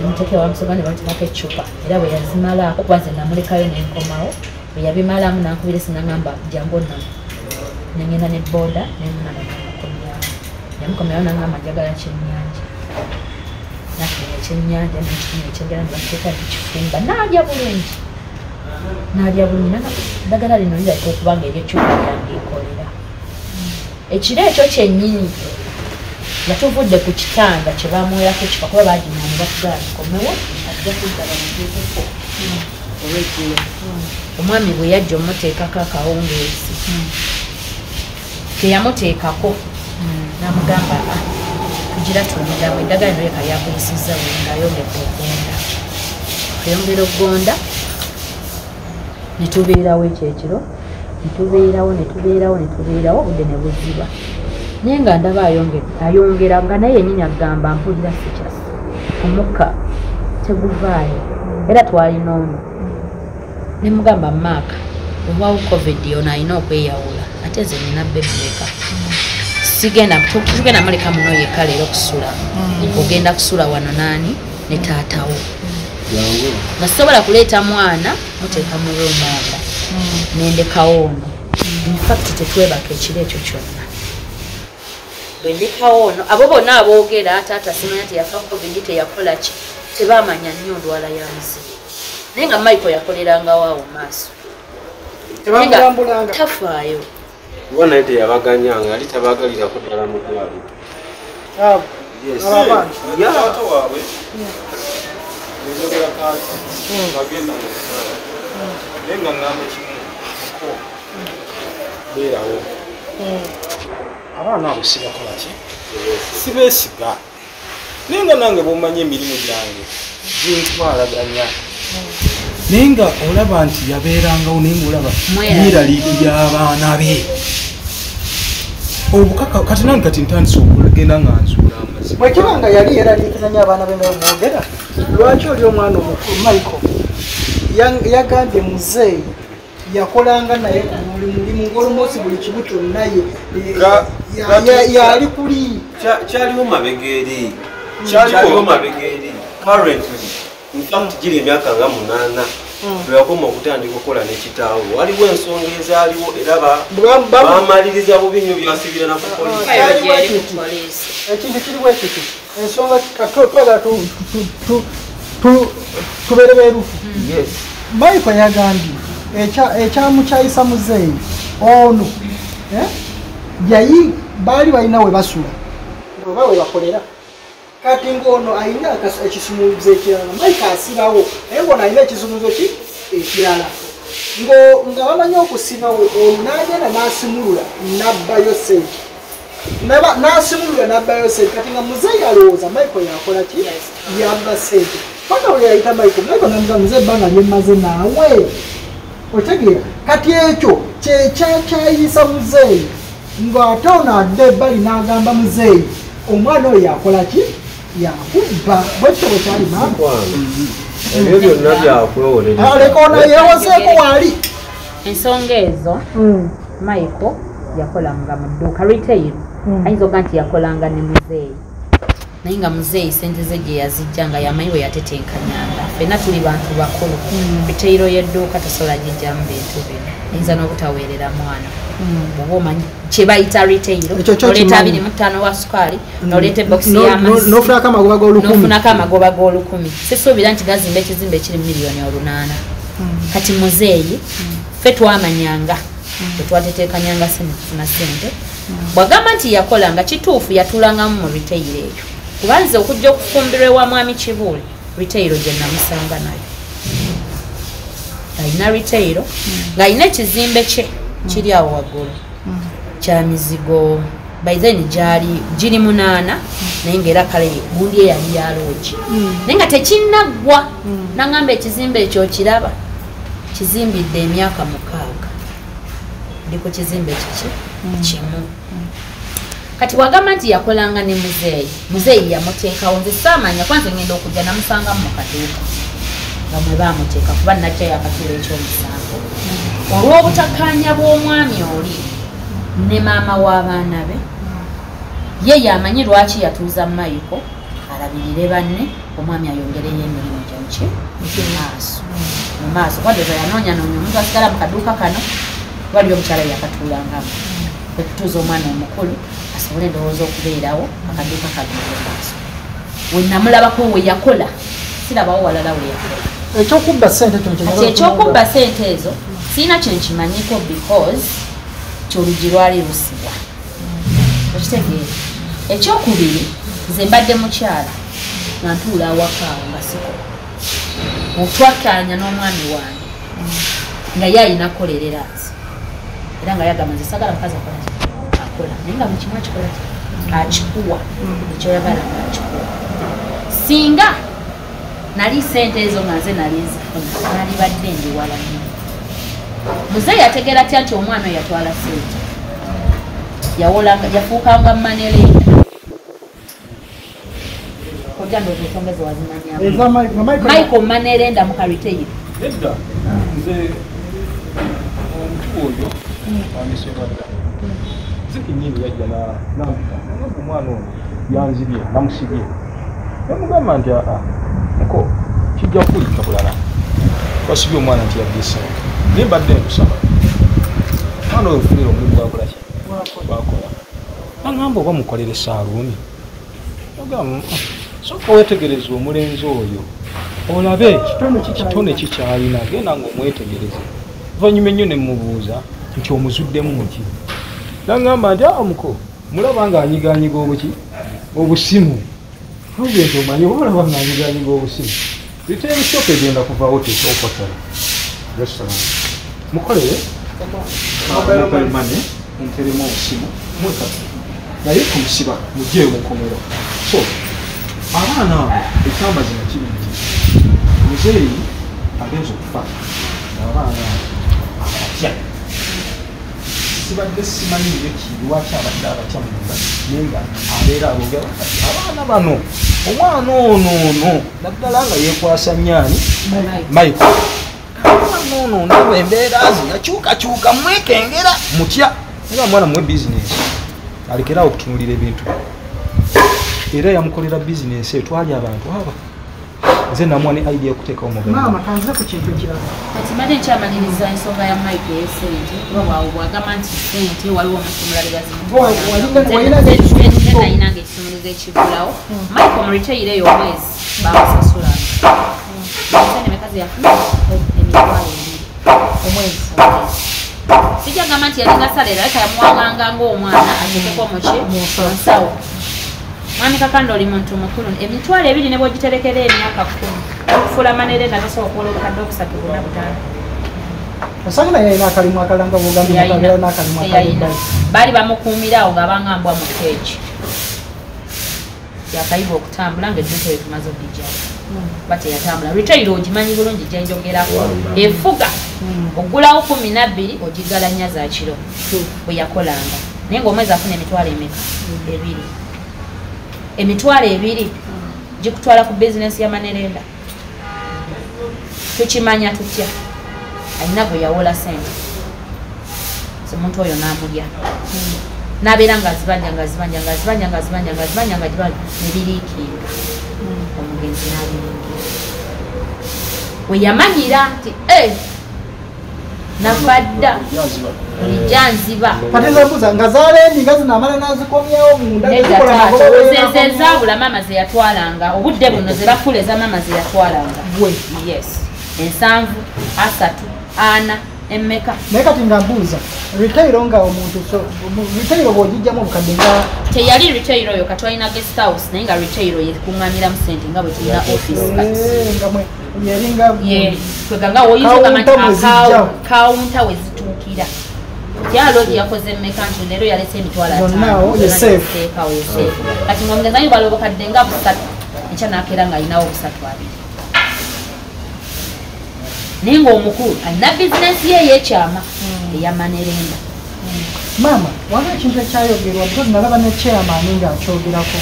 nemuteeka ewamusoga ne bateekako ecupa era bwe yazimalaako kuba nze namulekayo nenkomawo bwe yabimalamu nankubira sinagamba jangu onamu nengenda ne boda nemunama namukomyawo yamukomyawo nagamba njagala kyenyanja nafuna ekyenyanja nekifuna ekyengera nebateeka nekifumba nalya bulungi nalya bulungi ddagala lino lirabika okuba nga eryecupa lyange ekolera ekiro ekyo kyennyini nga tuvudde ku kitanda kye bamuwerako ekifa kuba bagina ne batugala nkomewo ajja kuddala muteekeko olwekiro omwami bwe yajja omuteekako akawungeezi. Teyamuteekako. Namugamba "Ah, tugira tuliramu eddagala noleka lyakuyisiza wenga ayongedde ogonda ayongera ogonda netubeerawo ekyo ekiro netubeerawo netubeerawo netubeerawo obudde ne buziba. Naye nga ndaba ayonge- ayongera nga naye yenyini agamba mpulira sikyasa omukka teguvaayo. Era twalina ono nemugamba maaka olwawo covid ono alina okweyawula ate nze nina bebuleka sigenda muleka muno yekka leero kusula ogenda kusula wano naani ne taatawo nga sisobola kuleeta mwana muteeka mu rumanda nendekawo ono. Infact tetwebaka ekiro ekyo kyonna. Bwe ndekawo ono abo bonna aboogera taata simanya teyafa covid teyakola ki? Tebamanya nnyo ndwala ya muzibu naye nga michael yakolerangawo awo maaso. Tafaayo. Kuba naye teyabaganyanga yali tabagalirako ddala mu taata agenda mu ssala naye nga ŋŋamba kimu. Ko. Beerawo. Abaana abo sibakola ki? Sibeesiga. Naye nga nange bomanyi emirimu gyange gintwalaganya naye nga olaba nti yabeerangawo naye ngaolaba Mweraliikirira. yeraliikirya abaana be. Obukaka kati nange kati ntandisa okugenda nga nzuula amazima? Bwekiba nga yali yeraliikiranya abaana be nga bwogera lwaki oli omwana omukulu? Michael ya- yagambye muzeeyi yakolanga naye buli mulimu ng'olumosi buli kimu kyonna yali kuli. Kya- kyaliwo mabega eri Kyaliwo. kyaliwo. mabega eri currently infact giri emyaka nga munaana bwe yakoma okutandika okukola nekitaawe waliwo ensonga ezaaliwo era bamaliriza bubi nnyo byasibira na ku polisi Kyali bwe kiti. ekintu kiri bwe kiti? Ensonga kato- twagala tu- tu- tu- tu- tubeere beerufu. Michael yagambye ekya- ekyamukyayisa muzeeyi ono eh, yayi baali balina we basula oba we bakolera kati ngaono alina akas- ekisumuluzo ekirala michael asibawo naye ngaono alina ekisumuluzo ki ekirala Ngo- nga bamanyi okusibawo ono n'agenda n'asimulula n'abbayo sente Naba- n'asimulula n'abbayo sente kati nga muzeeyi alowooza michael yakola ki? Yabba sente paka bwe yayita michael michael namuga muzeeyi ebbanga lyemmaze naawe. Otegeera. Kati ekyo kyekyakyayisa muzeeyi. Ng'ate ono adde ebbali n'agamba muzeeyi omwana oyo yakola ki yakubba bwekityo bwe kyalima ebyo byonna byakwewolereza aleka ono yeewozeeko waali ensonga ezo michael yakolanga mu dduuka retail. Mm. ayinza okuga nti yakolanga ne muzeeyi. Naye nga muzeeyi sente ze gye yazijja nga yamanyi we yatetenkanyanga. Fenna tuli bantu bakulu. Retairo y'edduuka tosobola gijjamu bintu bino ayinza n'obutaweerera mwana. Oba omanyi kyebayita retairo kimanyi. abiri mu ttaano wa sukaali noleeta ebokisi No- no- y'amazzi. n'ofunako amagoba g'olukumi. sisuubira nti gazimba ekizimbe ekiri miliyoni olunaana. Kati muzeeyi ffe twamanyanga bwetwatetekanyanga sente tufuna sente bwagamba nti yakolanga kituufu yatulangamu mu riteyiro ekyo kubanze okujja okufumbirwa ewa mwami kibuule riteyiro gye namusanga nayo alina riteyiro ng'alina ekizimbe kye kiri awo waggulu. Kya mizigo baizeni gyali giri munaana naye ngaera kale gundi eyali yaloogi naye nga tekinnaggwa nagamba ekizimbe ekyo kiraba kizimbidde emyaka mukaaga. Ndi ku kizimbe kiki? Kimu. Kati wagamba nti yakolanga ne muzeeyi muzeeyi yamuteekawo nze saamanya kwanza ngenda okujja namusangamu mu kaduuka nga mwe baamuteeka kuba najjayo akatuula ekyomusango olw'obutakkaanya bw'omwami oli ne maama w'abaana be ye yamanyi lwaki yatuuza mayiko alabirire banne omwami ayongereyo emirimu gyoki maaso mu maaso. Kwadeza yanoonyanoonya omuntu asigala mu kaduuka kano waliyo omukyala yakatuulangamu okutuuza omwana omukulu asobole endowooza okubeerawo akaduuka kagende maaso. Wenamulabako we yakola sirabawo walala we yakola ekyokubba sente kati ekyokubba sente ezo siina kyenkimanyiko because kyolugi lwali lusibwa okitegeera ekyokubiri nze mbadde mukyala nga ntuula awakaawo nga siko. Otwakkanya n'omwami wange nga ye ayina kukolerera nze. Era nga yagamba nze sagala mukazi akola akola. Naye nga mukimu akikola ki? akikuwa. Ekyoyagala nga akikuwa. Singa nali sente ezo nga nze nali nzifuna nalibadde ndi wala. Nnyo muze yategeera tya nti omwana oyo yatwala sente yawolanga yafuukanga manerenda ojja ndooza ensongezo wazimanyamu michael manerenda mu kariteyiro edda nze omuntu oyo wandisebadda zikinyini yajja nampita omwana ono yanzibye namusibye. Namugamba nti aa nko kijja kuyita bulala. Wasibye omwana nti yagesa naye mbadde nkusaba mwana oyo ofunire omulimu gwakolaki gwakola. Nagamba oba mukolere saaluuni ogamba soka wetegereza omulenzi oyo. Olabe kitone kikyalina. genda nga omwetegereze oluvannyuma ennyo ne mubuuza nti omuzuddemu muki nagamba nti aa muko mulaba nga anyiganyiga obuki obusimu oge nti omanyi oba olaba nga anyiganyiga obusimu retail shop egenda kuvaawo tekyokotala restaurant mukolere mobile money enteremu obusimu mwekatu naye kumusiba mugye mukomero so abaana abo ekyamazima kiri nti muzeeyi agenza okufa abaana abo abatya sibadde simanyi nyo kilwaki abadde abatya munda naye nga abeera abogera abaana bano omwana ono ono naddala nga yekwasa nyaani michael. Omwana ono ndaba embeera ze yakyukakyuka mwekengera mutya. Era omwana muwe bizinesi alekerawo okutunulira ebintu. Era yamukolera bizinesi etwali abantu aba nze namwa ne idea okuteekawo mugambo maama kanze ku kintu ekirala kati mbadde nkyamaliriza ensonga ya mike eyesente kuba bwawe bwagamba nti sente waliwo amasomero aligazinainanga ekisumuluzo ekigulawo mike omuritaire eyo omwezi bamusasulanga sente mekazi yafuna emitwalo ebiri. Omwezi. Sijagamba nti yalinga salera leka yamuwaganga ngaomwana atekeko muki munsawo mwami kakanda oli muntu mukulu. Emitwalo ebiri ne bwegiterekera emyaka kumi okufuula manere nagasobola okuwola obukadde okusatu buna butaano. Osanga naye alina akalimu akalala nga bwogambye mukagera n'akalimu baali bamukuumirawo ng'abanga mbwa mu keeki yakayiba okutambula ngaeddete tumaze odigjawo ba teyatambula. Retairo ogimanyi bulungi gyenjogerako efuga. Ogulawo kumi nabbiri ogigalanya za kiro. Bwe yakolanga. Naye ngaomwezi afuna emitwalo emeka? Ebiri emitwalo ebiri gikutwala ku bizinesi yamanerenda tukimanya tutya? Alina gwe yawola sente. Omuntu oyo n'amulya. N'abeera ngaazibanja ngaazibanja ngaazibanja ngaazibanja ngaazibanja nga gibanja nebiriikinga omugenzi n'abiringira. We yamanyira nti e nafadda lijjanziba katezabuza nga zalendi nga zinaamala nazikomyawo munda nedda taata zezeza mama ze yatwalanga obudde buno ze bakuleza mama ze yatwalanga. Gwe yes. Ensanvu asatu ana emmeka. Naye kati nga mbuuza retairo nga omuntu retairo bwogijjamu obukadde nga teyali retail oyo katwalina guest house naye nga retail yekuŋŋamiramu sente nga bwe tulina office kati Eh, nga mwe- yeringa Ye, kweganga woyinza okugamba nti Kawunta mwe akawu- zijja. kawunta we zituukira tyalogi yakoze mmeka nti leero yalese emitwalo safe. ataanoteekawo yeseefu kati ngaomugenzi naye bwali obukadde nga busatu ekya nakeera ng'alinawo busatu abiri. Naye ng'omukulu alina bizinesi ye ey'ekyama eyamanerenda maama waliwo ekintu ekyayogerwa because nalaba ne chairman ng'akyogerako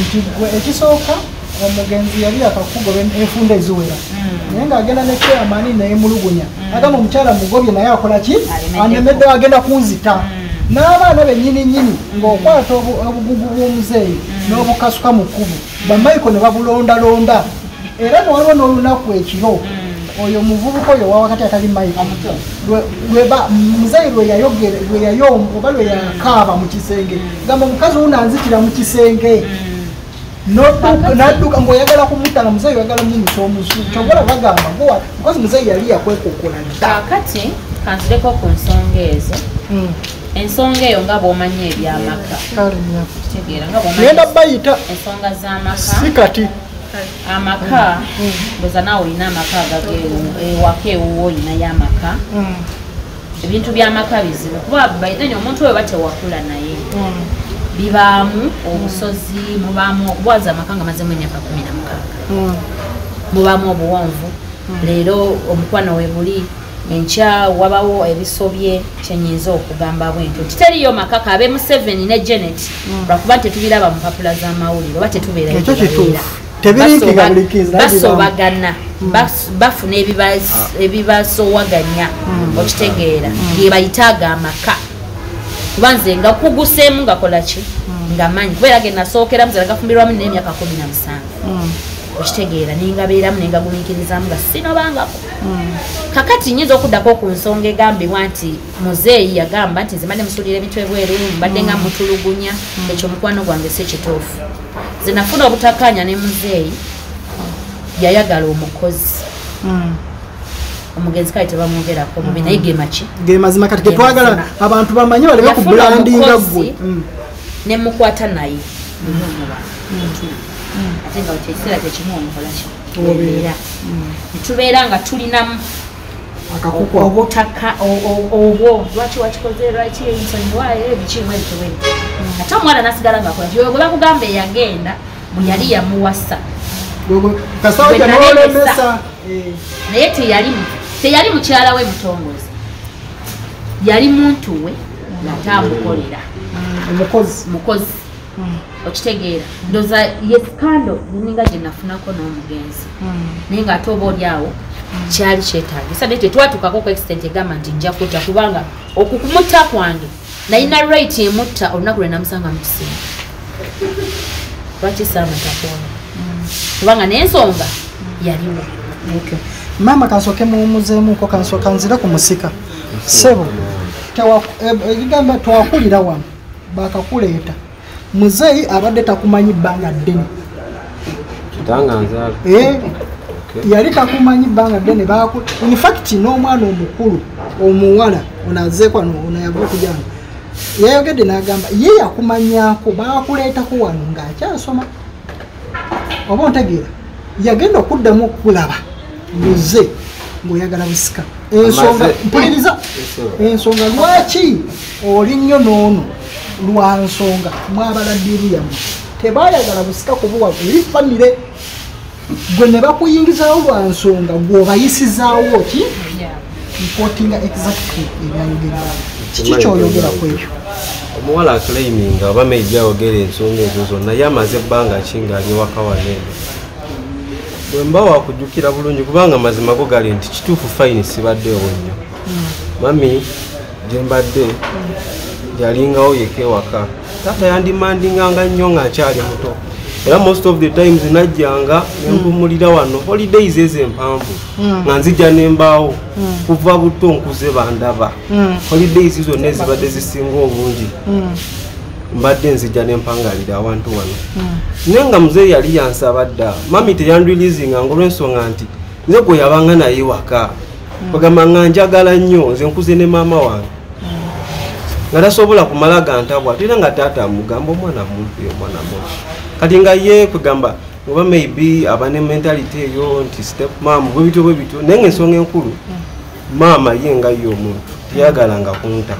nti gwe ekisooka omugenzi yali akakugoba enfunda eziwera. Naye ng'agenda ne chairman neyemulugunya agamba omukyala mugobye naye akola ki? Anemeddewo agenda kunzita. N'abaana bennyini nyini ng'okwata obu- obugugu bw'omuzeeyi n'obukasuka mu kkubo bamayiko ne babulondalonda. Era newaliwo n'olunaku ekiro oyo muvubuka oyo wawakati atali mayiko muzeeyi lwe yayogera lwe yayomba oba lwe yakaaba mu kisenge. Gamba omukazi wuno anzitira mu kisenge n'adduka ng'oyagala kumutala muzeeyi oyagala mumisa omusu kyobola bagamba gowa mukazi muzeeyi yali yakwekokola dda. Kaakati kanzireko ku nsonga ezo. Ensonga eyo nga bw'omanyi ebyamaka. Ngenda bayita ensonga z'amaka. Si kati. Amaka mboza naawe olina amaka agageewo ewaka ewuwo olinayo amaka ebintu byamaka bizibu. Kuba baitani omuntu oyo batewakula naye bibaamu obusozi mubaamu bwaza amaka nga mazemu emyaka kumi na mukaaga. Mubaamu obuwonvu. Leero omukwano we buli enkya wabawo ebisobye kyenyinza okugamba bwentyo. Titeriyo makaka abe museveni ne janet. Lwakuba nti tetubiraba mu mpapula z'amawulire oba tetubeerayo Ekyo tebabeera. kituufu. Basobagana. Bas- bafuna ebibas- ebibasowaganya okitegeera. Bye bayita ago amaka kuba nze nga kuguseemu ngakola ki? Nga manyi kubeera ge nasookeramu ze nagafumbirwamu n'emyaka kumi na musanvu. Okitegeera nengabeeramu nengagumiikirizamu nga sinobangako. Kakati nyinza okuddako ku nsonga egambibwa nti muzeeyi yagamba nti nze mbadde musuulira emitwe bweru mbadde nga mutulugunya ekyo mukwano gwange si kituufu. Ze nafuna obutakkaanya ne muzeeyi yayagala omukozi omugenzi kale tebamwogerako bubi naye ge maki? Ge mazima kati Ge getwagala abantu bamanye baleme kubulandinga omukozi. gwe Mm. nemukwata naye. Ate nga kyekiseera kyekimu omukola Obeera. netubeera nga tulinamu obutaka obwo. Lwaki wakikoze lwaki ensonyiwayo ebikimu ebitoberi ate omwana nasigala ngaakola kyo gwe bakugamba eyagenda bwe yali yamuwasa. Nolemesa naye teyali mu- teyali mukyala we mutongozi. Yali muntu we ng'ate amukolera. Omukozi mukozi. Okitegeera. Ndoza ye skando nininga gye nafunako n'omugenzi. Naye ng'ate oba oli awo kyali kyetaagisa naye tetwatukako ku extent egamba nti nja kutta kubanga okukumutta kwange nalina right emutta olunaku lwe namusanga mu kisinga lwaki saamatakoona kubanga n'ensonga yaliwo. Maama kansooke muwumuzeemuko kansooka nzire ku musika. Sebo tewa- e- ebigamba twakulira wano bakakuleeta. Muzeeyi abadde takumanyi bbanga ddene. Eh, yali takumanyi bbanga ddene infact n'omwana omukulu omuwala onazeeko ano ono yava okujano yayogedde n'agamba ye yakumanyako bakuleetako wano ng'akyasoma. Oba ontegeera? Yagenda okuddamu okukulaba muze ng'oyagala busika. Ensonga mpuliriza. Ensonga. Lwaki? Oli nnyo n'ono lwa nsonga. Mwabala ddiiru yammwe. Tebayagala busika kubuwa eri famire. Gwe ne bakuyingizaawo lwa nsonga gweobayisizaawo ki? Nkotinga exactly ebyayogerwa kiki kyoyogera ku ekyo omuwala aclaiminga oba meija ayogera ensonga ezo zonna ye amaze ebbanga ki ngaali waka waneeno bwe mba wakujjukira bulungi kubanga mazima go gali nti kituufu fayini sibaddeewo nnyo. Mami gye mbadde yalingawo yeka ewaka. Taata yandimandinganga nnyo ngaakyali muto. Era most of the times najjanga nempumulira wano holidays ezo empanvu nga nzijja nembaawo kuva buto nkuze bandaba. Holidays zonna ezibadde zisinga obungi mbadde nzijja nempangalira awantu wano. Naye nga muzeeyi yali yansaba dda mami teyandwilizinga nga olwensonga nti nze gwe yabanga naye waka. Ogamba nga njagala nnyo nze nkuze ne maama wange. Nga tasobola kumala gantabwa ate era nga taata amugamba omwana mumpi omwana mubi kati nga ye kwegamba oba maybe aba ne mentality eyo nti step mam bwe bityo bwe bityo. Naye nga ensonga enkulu maama ye nga ye omuntu teyagalanga kunta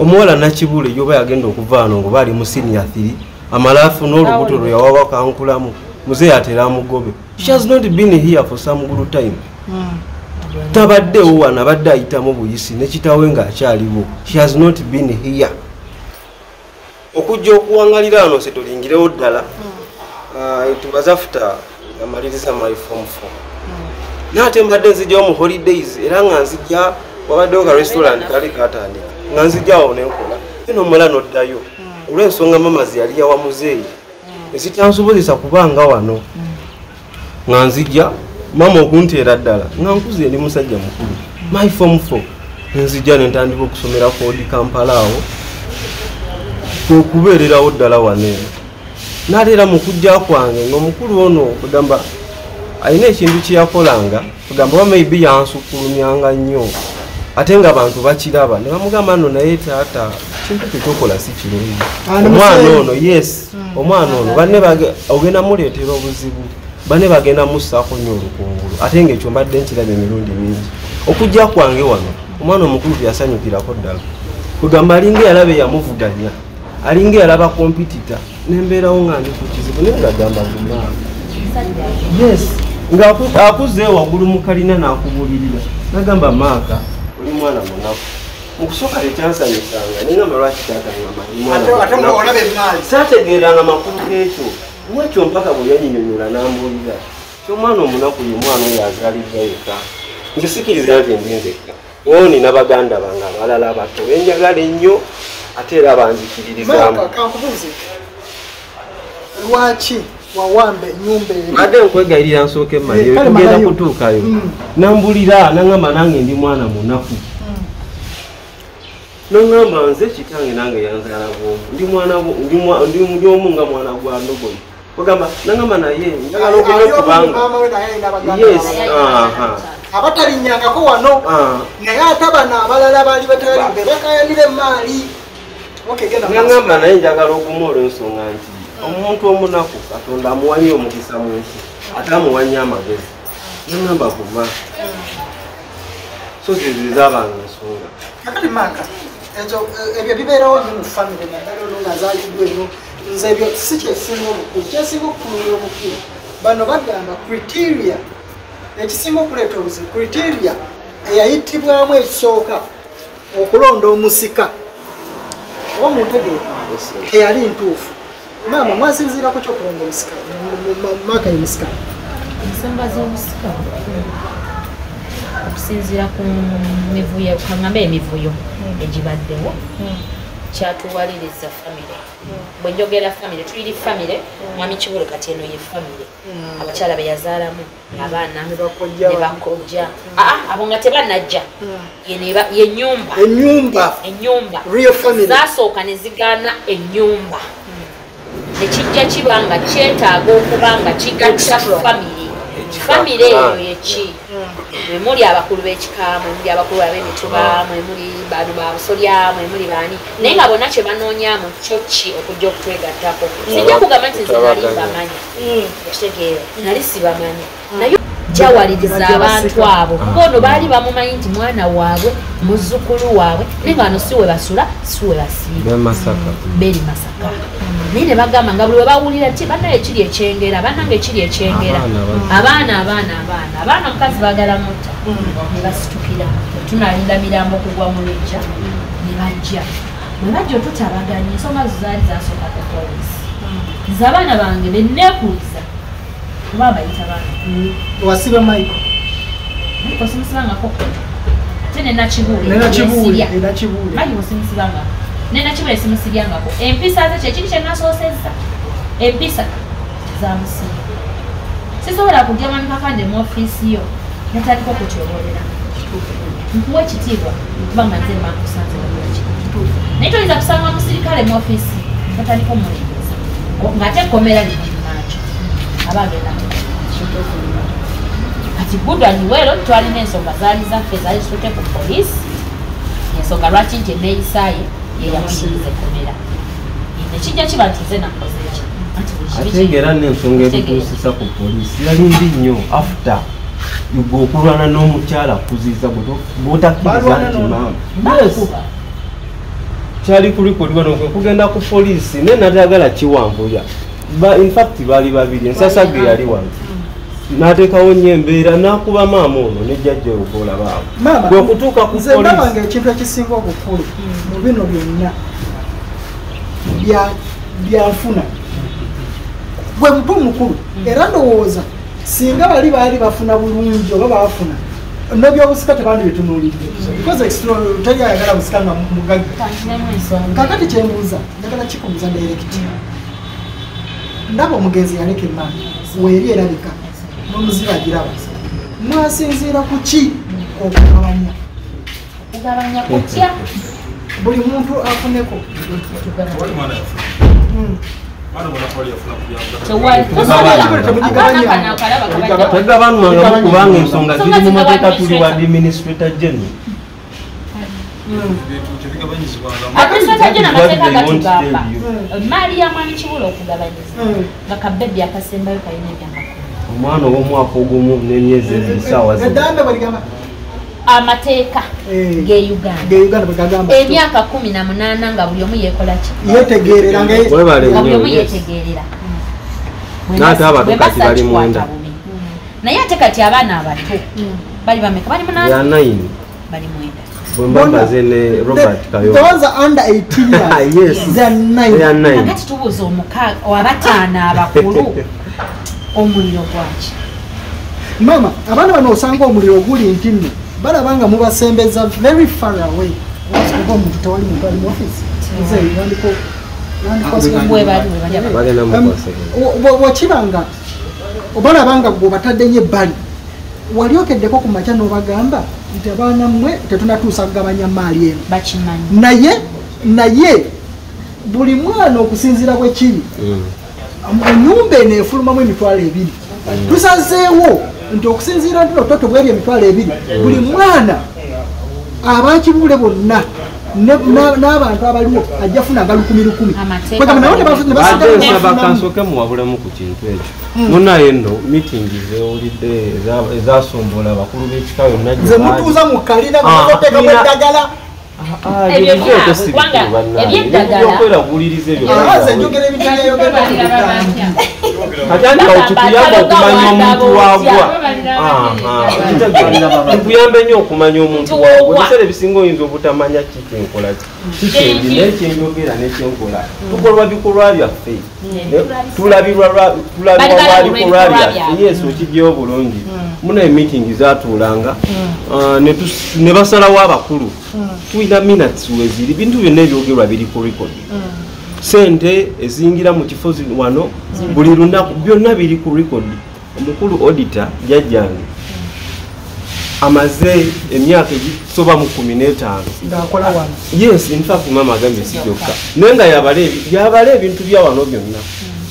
omuwala nakibula eyoba yagenda okuva ano ngaoba ali mu senior 3 amala afuna olubuto lwe yawawa kankulamu muzeeyi atera amugobe. She has not been here for some good time. Tabaddewo wano abadde ayitamu buyisi nekitawe ngaakyaliwo she has not been here. Okujja okuwangalira ano se tulingirewo ddala. Tubazafuta amaliriza my form f naate mbadde nzijjawo mu holidays era nga nzijja wabaddewo ka restaurant kali katandika nga nzijjawo nenkola eno omala noddayo. Olwensonga mamazi yali yawa muzeeyi. Ezitansobozesa kubanga wano. Nga nzijja mama okunteera ddala nga nkuze ndi musajja mukulu. My form f nzijja nentandika okusomera kodi kampala awo kwekubeererawo ddala waneeno naate era mukujja kwange ngaomukulu ono kugamba alina ekintu kyeyakolanga kugamba oba maybe yansukulumyanga nnyo ate nga abantu bakiraba ne bamugamba no naye taata kintu kyekyokola si kirungi. Ani omwana ono yes omwana ono banne ogenda muleetera obuzibu banne bagenda mussaako nnyo olukungulu ate ngaekyo mbadde nkiraba emirundi mingi. Okujja kwange wano omwana omukulu teyasanyukirako ddala. Kugamba alinga eyalaba eyamuvuganya alinga eyalaba kompitita nembeerawo nga ndi ku kizibu naye ngagamba gumaa yes ngaakuze waggulu mu kalina n'akubulirira. Nagamba maaka mwana munaku mukusooka tekyansanyusanga nengamba lwaki taatangamba saategeeranga makulu gekyo mwekyo mpaka bwe yanyinyonyola n'ambuulira? Kyomwana omunaku ye mwana oyo azaalibwa yeka nze sikiriza nti ndi nzekka oo nina baganda bange abalala abato. Benjagala ennyo ate era kankubuuze. Lwaki wawamba enyumba eri. Badde nkwegayirira nsooke Eh, mmalire kale tugenda malayo. kutuukayo. Mm. nambulira nangamba nange ndi mwana munaku nangamba nze kitange nange yanzala bwomu. Ndi omu nga mwana gwa ndogoyi. Ogamba nangamba naye njagala yes aha. Abatalinyangako wano ah. naye ate bano abalala baali batali bakayanira emaali nangamba naye njagala okuma olwensonga nti omuntu omunaku katonda amuwanye omukisa mu nsi ate amuwanye amagezi. Nangamba kuma so zezizabanga ensonga kakati maaka ebyo bibeerawo nyo mu famire naddala ono nga zaliddwa eno. Nze ebyo si kyesinga obukulu kyesinga okukulula obukulu bano bagamba criteria ekisinga okuleeta obuzibu criteria eyayitibwamu ekisooka okulonda omusika. Oba muntegeera teyali ntuufu maama mwasinziirako kyokulonda omusika maaka yemusika ensonga z'obusika okusinziira ku mivuyo kangambe emivuyo egibaddewo kyatuwaliriza famire bwe njogera famire tuyiri famire mwami kibulo kati eno ye famire abakyala be yazaalamu abaana ne bakojja. aa abo nga tebanajja Yeneba- ye nyumba enyumba zasooka ne zigaana enyumba nekijja kiba nga kyetaaga okuba nga kigatta famire famire eyo yeki mwemuli abakulu b'ekika mwemuli abakulu ab'emituba mwemuli bano babusolya mwemuli baani. Naye nga bonna kye banoonyamu kyo ki okujja okutwegattako? Sijja kugamba nti nze nali mbamanyi okitegeera nali sibamanyi. Naye jawaliriza abantu abo. Kuba ono baali bamumanyi nti mwana waabwe muzzukulu waabwe naye nga bano si we basula si we basiiba. Beri masaka. Naye ne bagamba nga buli we bawulira ti bannaye ekiri ekyengera bannange ekiri ekyengera Abaana abaana. Abaana abaana abaana. Omukazi bagala mutta ne basitukira tunalinda mirambo okugwa mu lujja ne bajja. Bwe bajja otutabaganya ensonga zo zaali zasooka ku polisi nze abaana bange benneekuuliza kuba bayita baana wasiba maiko osimusibangako ate nenakibuule nenakibuule enakibuule manyi osimusibangako nenakibuule simusibyangako. Empisa ze kyekiri kyenasoosezza empisa zamusiba. Sisobola kujja mwami kakande mu ofiisi yo. Natandika okutyobolera nkuwa ekitiibwa kubanga nze mbakusanze bulungi naye toyinza kusanga musirikale mu ofiisi natandika omulengeza ng'ate ekkomera limumakyo aba agenda kati gudwaniweero twalina ensonga zaali zaffe zaali zitute ku poliisi. Ensonga lwaki nti eneeyisaaye yeyamuyiriza ekkomera nekijja kiba nti nze nakoze kibi ate ngera n'ensonga etutuusisa ku poliisi yali mbi nnyo after gwe okulwana n'omukyala kuziza bwotakkiriza Balwana nti maama kyali kulikodibwa nokwe kugenda ku poliisi naye natayagala kiwambuya Ba- infact baali babiri ensasage yali wano. N'ateekawo nnyo embeera n'akuba maama ono nejjajja ogola baabo maama gwe kutuuka ku poliisi. ekintu ekisinga obukulu mu bino byonna bya- byanfuna gwe muntu mukulu era ndowooza singa bali baali bafuna bulungi oba baafuna nobyobusika tebandi bitunuulidde. Because teri ayagala busika nga mugagga. Kakati kyembuuza njagala kikubuuza direct ndaba omugenzi yaleka emaani weeri erabika n'omuziba agiraba mwasinziira ku ki okugabanya kugabanya kutya buli muntu afuneko Mm. tewali tegabanwangamu kubanga ensonga ziri mu mateeka tuli wa administrator general administratajena amateeka What they want gatugamba maali ya mwami kibula okugabanyiza nga kabebi akasembayo kalina emyaka kumi. omwana ow'omwaka ogumu n'emyezi ebiri saawa zino eddambe bwe ligamba. Amateeka Eh. ge uganda. Emyaka kumi na munaana nga buli omu yeekola ki? Buli omu yetegeerera N'ate abato kati bali mwenda. naye ate kati abaana abato bali bameka? Bali ya munaana bali mwenda bwe mbabaze ne robert The- kayo those are under 18 years. Yes. they are nine. Ya nine. Kakati tubuuza omukaaga wabataano abakulu omuliro gwaki mama abaana bano osanga omuliro guli nti nno balaba nga mubasembeza very far away. Oba omuntu tewali muntu ali mu offisi nze wandiko bwe bali bwe bali abakulu. bagenda mukwasagenda bwekibanga obalaba nga gwebataddeyo ebbali wali okeddeko ku makya n'obagamba nti abaana mmwe tetunatuusa kugabanya maali eno. Naye naye buli mwana okusinziira bwe kiri enyumba eno efulumamu emitwalo ebiri. Tusazeewo nti okusinziira nti ototo bweri emitwalo ebiri. Buli mwana abakibuule bonna n'abantu abaliwo ajja funanga lukumi. Lukumi bafunamu. kansooke muwabulemu ku kintu ekyo. Munaye nno mitingi zewulidde eza- ezasombola abakulu b'ekika yonna nze mutuuza mu kalina muteekamu eddagala ebyeddagala- nze njogera ebitala eyogera kati andi awo kituyamba okumanya omuntu wagwa nkuyambe nnyo okumanya omuntu wawe ebiseera ebisinga oyinza obutamanya kikyenkola kikyendi nekyenjogera nekyenkola tukolwa bikolwa byaffe. Tulabirwa lwa- bikolwa byaffe. byabwe. yes okijjayo bulungi muna emitingi zatuulanga. Ah, ne basalawo abakulu. Tulina minutes weziri bintu byonna ebyogerwa biri ku record sente eziyingira mu kifo wano buli lunaku byonna biri ku record. Omukulu auditor jajjange amaze emyaka egisoba mu kumi n'etaano. Yes infact mama agambye si kyokka. Naye nga yabala ebi- yabala ebintu bya wano byonna.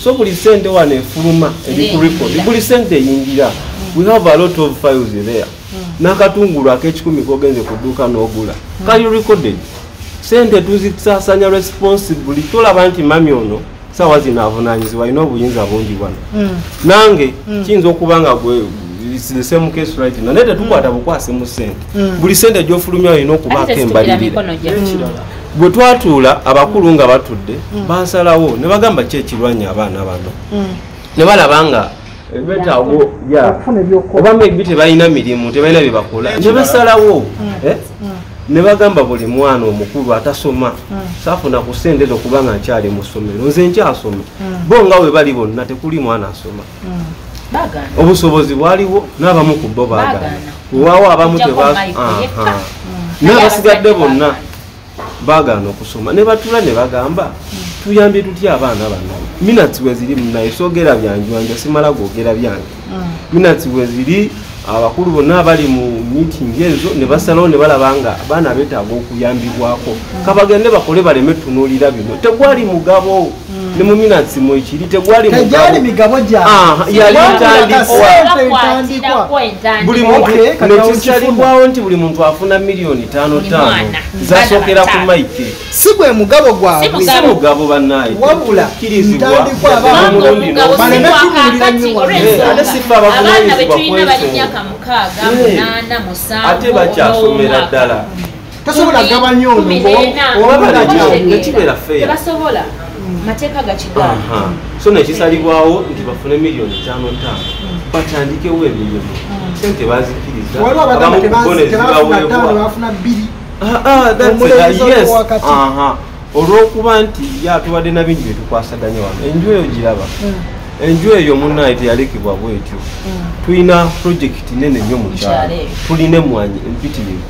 So buli sente wano efuluma eri ku record buli sente eyingira. We have a lot of files there. N'akatungulu ak'ekikumi kogenze ku dduuka n'ogula. Kali recorded sente tuzisaasanya responsibly tolaba nti mami ono saawa zino avunanyizibwa alina obuyinza bungi wano nange kiyinza okuba nga gwe it's the same case right now. Naye tetukwata bukwasi mu sente. Buli sente gyofulumya olina okubaako embalirira bwe twatuula abakulu nga batudde basalawo ne bagamba ki ekirwanya abaana bano. Ne balaba nga ebyokukola oba maybe tebalina mirimu tebalina byebakola ne basalawo. Eh, ne bagamba buli mwana omukulu atasoma saafuna ku sente ezo kubanga nkyali mu ssomero. Nze nkyasoma. Bo nga we bali bonna tekuli mwana asoma. Bagana obusobozi bwaliwo n'abamu ku bo Baagaana. wewaawo abamu yekka. n'abasigadde bonna baagaana. okusoma. Ne batula ne bagamba tuyambye tutya abaana bano? Minati we ziri munaye soogera byanjwanja simala googera byange. Minati we ziri abakulu bonna abali mu miitingi ezo ne basalawo ne balaba nga abaana beetaaga okuyambibwako. Kabagende bakole baleme tunuulira bino. Tegwali mugabo ne mu minati mwekiri tegwali tegyali mugabo migabo Ah, yali ntandikwa. buli muntu nekisalibwawo nti buli muntu afuna miliyoni tano mwana. zasookera ku maike si gwe mugabo gwabwe Si mugabo. bannaye Wabula. Eh, ate Eh, ate bakyasomera ddala. Tasobola gabanya ono oba nekibeera feya tebasobola mateeka gakigamba Aha. so nekisalibwawo nti bafune miliyoni tano tano batandikewo emirimu sente bazikiriza waliwo abagamba Abamu ku tebazi- bo ne tebafuna ttaano zibaweebwa. bafuna bbiri. Ah, ah, Ah, olw'okuba nti yatubadde na bingi byetukwasaganya wano. Enju eyo giraba. Enju eyo munnaye teyalekebwa bwetyo. Tulina projekiti nene nnyo mu kyalo. Mukyalo tulina emwanyi empitirivu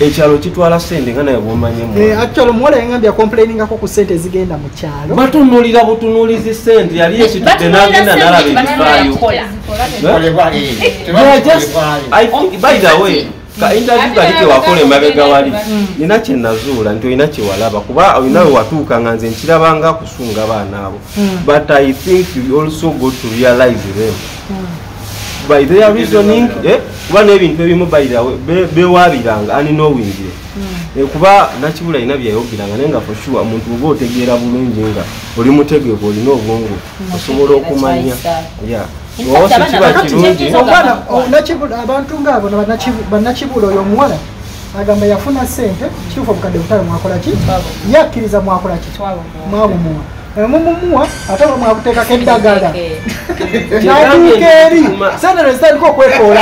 ekyalo kitwala sente nga naye bwomanye emwanyi actually omuwala yangambye akomplainingako ku sente ezigenda mu kyalo. Batunuulira butunuulizi sente yali yesitudde n'agenda n'alaba ebifaayo eh, by the way, ka interview kali kewakola emabega wali. nina kyenazuula nti olina kyewalaba kuba olina we watuuka nga nze nkirabanga kusunga baana abo. But i think you also got to realize them by their reasoning eh, kuba n'ebintu ebimu bewaabiranga ani n'owingire Eh, kuba nakibula alina byeyayogeranga naye nga for sure omuntu oba otegeera bulungi nga oli mutegeevu olina obwongo osobola okumanya. Yeah. In Oba fact, tekiba abaana kirungi. bakati omwana o- Nakibula- abantu ngaabo bannakibula oyo omuwala agamba yafuna sente kituufu obukadde butabe mwakolaki yakkiriza mwakolaki mwabumuwa mumumuwa ate bwe mwakuteekako eddagala n'atuuka eri sente nezitandika okwekoola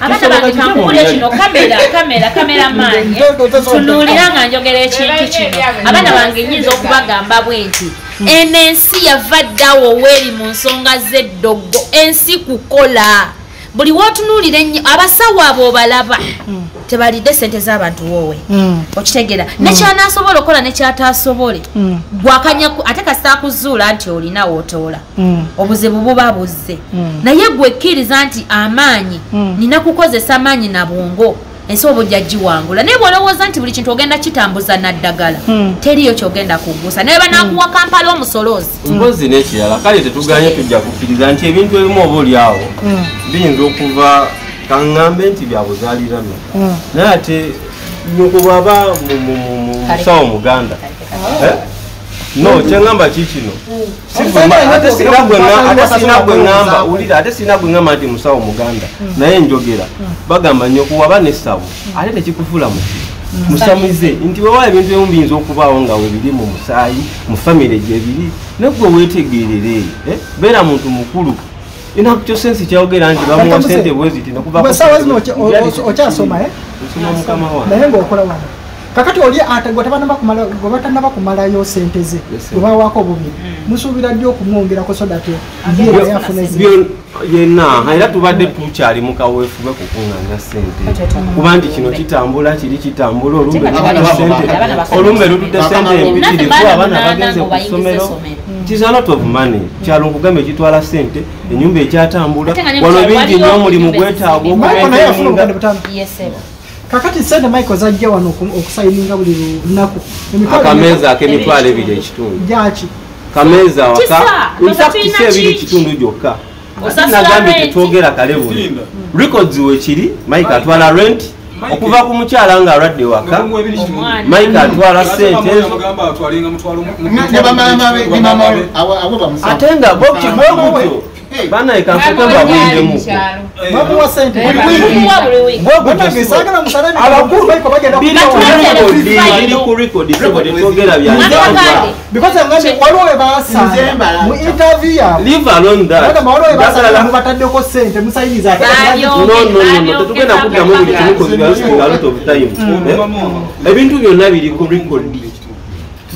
abaana bange kankubule kino. kamera kamera kamera maanyi tunuulira nga njogera ekintu kino. abaana bange nyinza okubagamba bwe nti eno ensi yava ddawo weeri mu nsonga z'eddogo. Ensi kukola buli wotunuulira ennyo abasawo abo obalaba tebalidde sente z'abantu woowe. Okitegeera. Nekyanasobola okukola nekyatasobole gwakanya ate kasita akuzuula nti olina wootoola obuzibu buba buzze. Naye gwekkiriza nti amaanyi nina kukozesa maanyi na bwongo ensi oba ojja giwangula naye bwolowooza nti buli kintu ogenda kitambuza naddagala teriyo kyogenda kugusa. Naye banakuwa kampala omusoloozi. Mpozi n'ekirala kale tetuganye tujja kukkiriza nti ebintu ebimu oba oli awo biyinza okuva kaŋŋambe nti byabuzaalirano naye ate nyoko bw'aba mu- mu- mu- mu musawo muganda? No kyeŋŋamba kikino ate sirina gwe ŋŋamba- ate sirina gwe ŋŋamba wulira ate sirina gwe ŋŋamba nti musawo muganda. Naye njogera bagamba nyoko waba n'essawo ate tekikufuula muki musamize nti wewa ebintu ebimu biyinza okubaawo nga webiri mu musaayi mu famire gyebiri negwe wetegerere eh? beera muntu mukulu. Inakutyo sensi kyayogera nti bamuwa sente bweziti o- okyasoma eh? naye ngaokola wano kakati oli gwe batanaba kumalayo sente ze Yes, sir. gwe bawako bubiri musuubira ddi okumwongerako so that ye naye afuna ezi- Byo- yenna era tubadde tukyali mukaweefube kukuŋŋanya sente. Kuba nti kino kitambula kiri kitambula olumbe lutudde sente- empitirivu Baana abaana bagenze ku ssomero. is a lot of money. Kyalo nkugamba ekitwala sente enyumba ekyatambula Ate nga ne wano bingi nnyo omulimu gwetaaga ezizimbe. Kakati sente michael zajja wano oku- okusayininga buli lunaku akameeza ak'emitwalo ebiri ekitundu. Gyaki kameeza waka Kisa, infact tulina si ebiri ki? kitundu gyokka nagambye tetwogera kale buli. Records wekiri mike atwala rent. Okuva ku mukyala nga alwadde waka. Mike atwala sente ate nga bokki bwegutyo banaye kanfuke mbabuliremu bamuwa sente buli week. Bannange, saagala musalani abakulu Michael bagenda ku- record. file. biri ku record. Sebo tetwogera Mwana byanjawulo wakande. because ngambi waliwo we baasanga Nze mbala. mu interview. Yaabwe mubataddeko sente musayiniza tetugenda kuddamu buli kimu time Eh? ebintu byonna biri ku record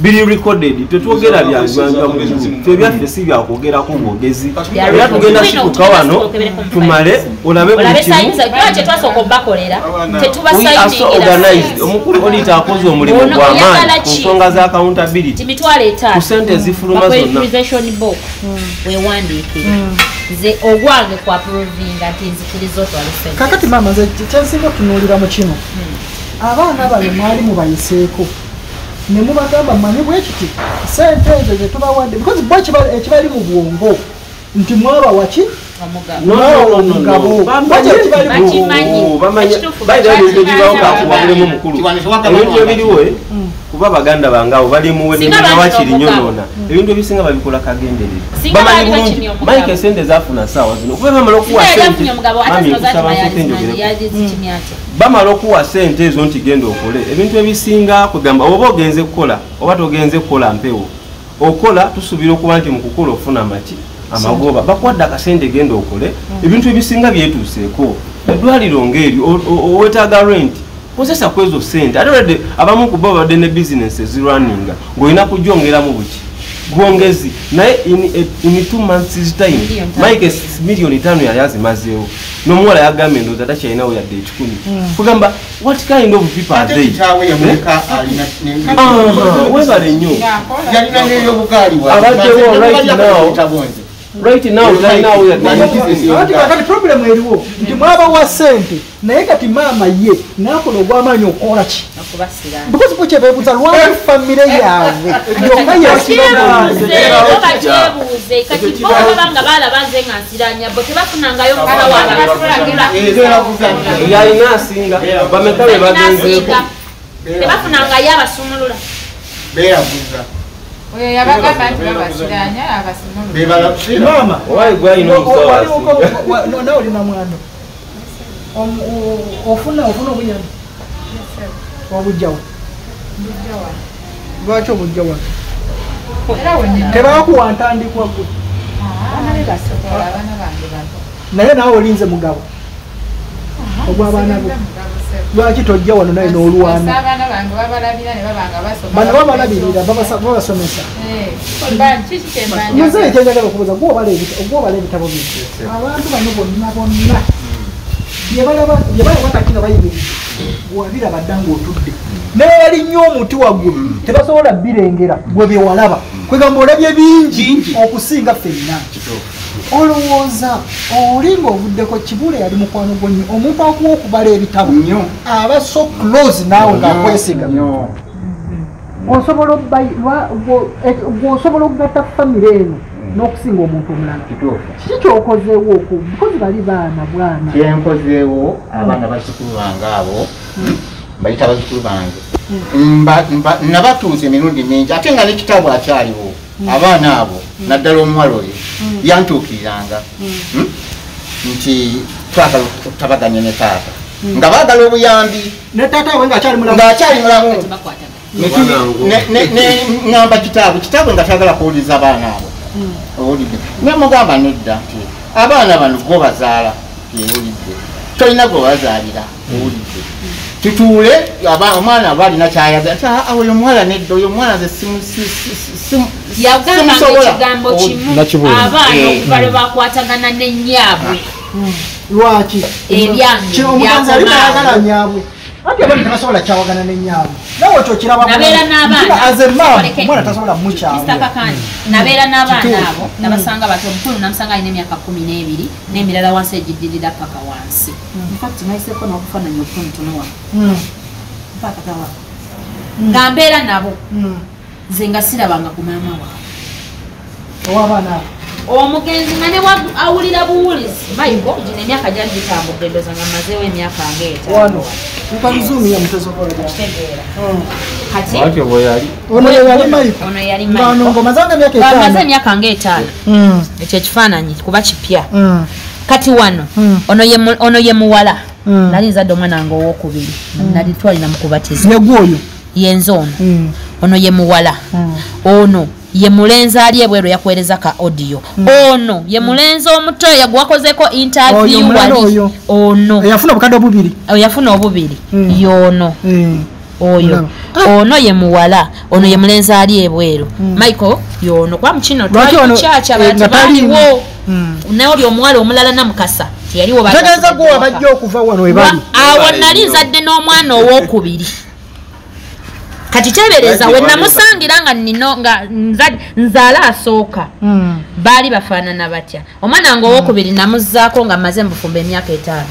biri recorded tetwogera byanjwanja mu fe byaffe si byakwogerako bwogezi era tugenda situka wano tumale olabe organized. Omukulu olita akoze omulimu gw'amaanyi ku nsonga za accountability. Ku sente ezifuluma zonna. book. Wewandiikire nze ogwange ku approvinga nti nzikiriza otwala sente kakati maama nze kyensinga okutunuulira mu kino. Abaana bano mwali mubayiseeko ne mubagamba mmanyi bwe kiti sente ezo zetubawadde because bo ekiba- ekibali mu bwongo. Nti mwabawa ki omugabo No, no, no, no, no. Mugabo. Bamanyi- Baki ekibali mu Bakimanyi. Oh, bamanyi- Ekituufu by the way, ebintu ebibawo kakuwabulemu mukulu. Ebintu ebiriwo eh, kuba baganda bange abo bali muwe Singa nemina bali wakiri n'omugabo. nyonoona ebintu ebisinga babikola kagenderere bamanyi bulungi. mike esente zafuna saawa zino. Kuba bamala okuwa ate bamala okuwa sente ezo nti genda okole. Ebintu ebisinga kwegamba oba ogenze kukola oba togenze kukola mpewo okola tusuubira okuba nti mukukola ofuna maki amagoba. Bakwadde akasente genda okole. Ebintu ebisinga byetuuseeko. Eddwaliro ngaeri owetaaga rent kozesa ku ezo sente ate olwadde abamu ku bo badde ne bizinesi ezirwaninga ng'olina kugyongeramu buki? Bwongezi naye in, two months time mike miliyoni tano yali azimazeewo. N'omuwala yagambye ndowooza takyalinawo yadde ekikumi. Kugamba what kind of people are they? alina ne- Ah, webale nnyo. Abaddewo right now. Right now talinawo yadde Ati kakati problem eriwo nti mwabawa sente naye kati maama ye nakola ogwamaanyi okukola ki? Because bo kyebeebuuza lwaki famire yaabwe? Yonna bakyebuuze kati bo baba nga balaba nze nga nsiranya bo tebafunangayo mukala nti yalina asinga bameka be bagenzeeko. Tebafunangayo abasumulula. Beeraguza oyo yabagamba nti babasiranya abasimulu bebala maama owaye gwalina omusawo asinga nawe olina mwana Om- o- ofuna ofuna obuyambi obujjawa lwaki obujja wano tebakuwa ntandikwa gwe naye naawe olinze mugabo ogw'abaana bo lwaki tojja wano naye n'olwana? Abaana bange babalabira ne baba nga basoma. Bano babalabirira babasomesa. Eh, muzeeyi ekyenjagala okubuuza gwobala ebitabo bye abantu bano bonna bonna. Byebalaba batakina bayimiridde. Wabiraba dda ngaotudde naye bali nnyo omuti waggulu tebasobola birengera gwe byewalaba kwegamba olabye bingi okusinga ffenna olowooza oli ng'ovuddeko kibule yali mukwano gwo nnyo omuntu akuwa okubala ebitabo aba so close naawe ng'akwesiga osobola gwosobola okugatta famire eno n'okusinga omuntu omulala. Kiki kyokozeewo oku bikozi bali baana bwana? Kyenkozeewo abaana bazukulu bange abo bayita bazukulu bange. Nabatuuza emirundi mingi ate nga nekitabo akyaliwo abaana abo naddala omuwala oyo. Yantuukiriranga Hmm? nti twagala okutabaganya ne taata. Nga baagala obuyambi. Ne taata we ngaakyali mulamu. Ŋŋamba kitaabu kitaabu nga tagala kuwuliriza abaana abo. Owulidde. Nemugamba nedda nti abaana bano go bazaala. Ewulidde tolina gwe bazaalira owulidde tutuule omwana aba alina kyayagala ti "Ah, oyo omuwala nedda oyo omwana nze simu- si- si- si- simu- yagambanga simusobola." ekigambo Owulidde. kimu abaana Eh. okuva lwe bakwatagana n'ennyaabwe lwaki Ebyange Kino omuganzi ali bayagala nyaabwe abaana tebasobola kyawagana n'enyaabwe nawe n'abaana. Aze maamu omwana tasobola mukyawe Mr. Kakandi, nabeera n'abaana abo nabasanga bato omukulu namusanga alina emyaka kumi n'ebiri n'emirala wansi egiddirira paka wansi. Infact nayiseeko n'obufaananyi obutonotono wano mpakatawa nga mbeera nabo nze nga sirabanga ku maama waabwe. Owabaana omugenzi nga ne wa- awulira buwulizi mayigo gino emyaka gyali gitambudde ndoza nga mazeewo emyaka ngaetaano wano nkazuumiya mutesobola kitegeera. Kati? Ono ye yali mayiko ono yali ngano Michael. ngomazanga emyaka ngaetaano Mm, ekyo ekifaananyi kuba kipya. Mm, kati wano ono ye muwala. Nali nzadde omwana wange owokubiri nali twalina mukubatiza yegwe oyo yenze ono. Ono ye muwala. Ono ye mulenzi ali ebweru yakuweereza ka audio. Ono ye mulenzi omuto yagwakozeko interview wali. ono. Eyafuna obukadde obubiri. Yafuna obubiri. Mm. yono. Mm. oyo. Ono ye muwala. Ono ye mulenzi ali ebweru. Michael yono. Kwa mukino ono, twalimukyakya eh, taliimu? batebaliwo Mm. naoli omuwala omulala namukasa teyaliwo awo nali nzadde n'omwana owokubiri kati tebereza we namusangira nga nino nga nza- nzaala asooka. Mm. baali bafaanana batya? Omwana wange owokubiri namuzzaako nga maze mubufumba emyaka etaano.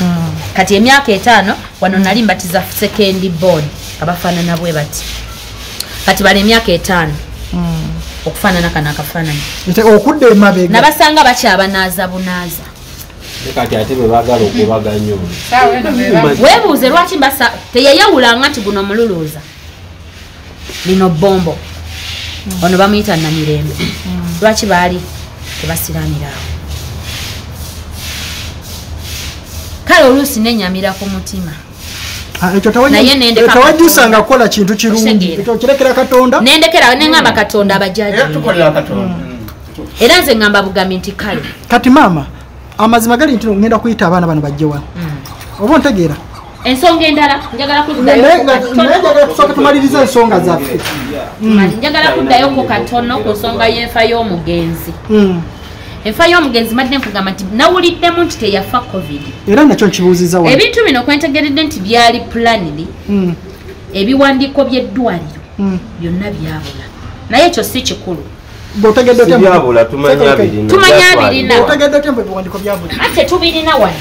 Mm. kati emyaka etaano wano nali mbatiza sekendi board nga bafaanana bwe bati. Kati bali emyaka etaano. Okufaanana kano akafaananyi okudda emabega. Nabasanga bakyabanaaza bunaaza. Kati ate bwe baagala okubaganya weebuuze lwaki mbasa teyayawulanga nti guno mululuuza lino bombo. Ono bamuyita namirembe lwaki baali tebasiraniraawo kale oluusi nenyamira ku mutima. Ah, nendeka tewajjusanga kukola kintu kirungi. Kirekera katonda? Nendekera neŋŋamba katonda era abajaji katonda. Era nze ŋŋamba bugambi nti kale. Kati maama amazima gali nti ngenda kuyita abaana bano bajje wano. Oba ontegeera ensonga endala njagala kuddayo tumalirize ensonga zaffe. Njagala kuddayoko katono ku nsonga y'enfa y'omugenzi. Mm. enfa y'omugenzi madde nkugamba nti nawuliddemu nti teyafa covid. Era nakyo nkibuuziza ebintu bino kwentegeredde nti byali pulaniri Mm. ebiwandiiko by'eddwaliro Mm. byonna byabula. Naye ekyo si kikulu. Tumanya birina ate tetubirina wano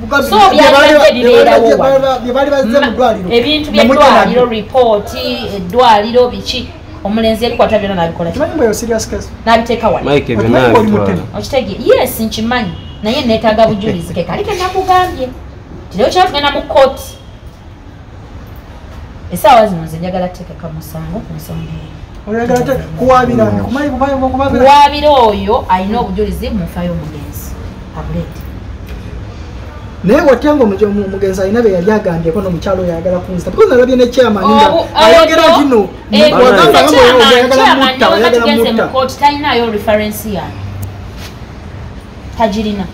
Bugambi- So bye byali baali- bazze mu ddwaliro. ebintu by'eddwaliro ripooti eddwaliro biki? Omulenzi ebikwata byonna nabikola kimanyi mbu eyo serious case? Nabiteeka wano mike Okimanyi byonna nga oli abitwala mutemu? okitege yes nkimanyi. Naye neetaaga bujulizi. Ke kali kenakugambye tirayo kyaba tugenda mu kooti esaawa zino nze njagala teekeka musango ku nsonga kuwaabira oyo alina obujulizi mu nfa y'omugenzi abuleete naye watya nga omuge- omu- omugenzi alina be yali agambyeko n'omukyalo oyo ayagala kunzita because nalabye ne chairman nga ayogera gino? oyagala tugenze mu mutta kooti talinayo referensi yange tagirina.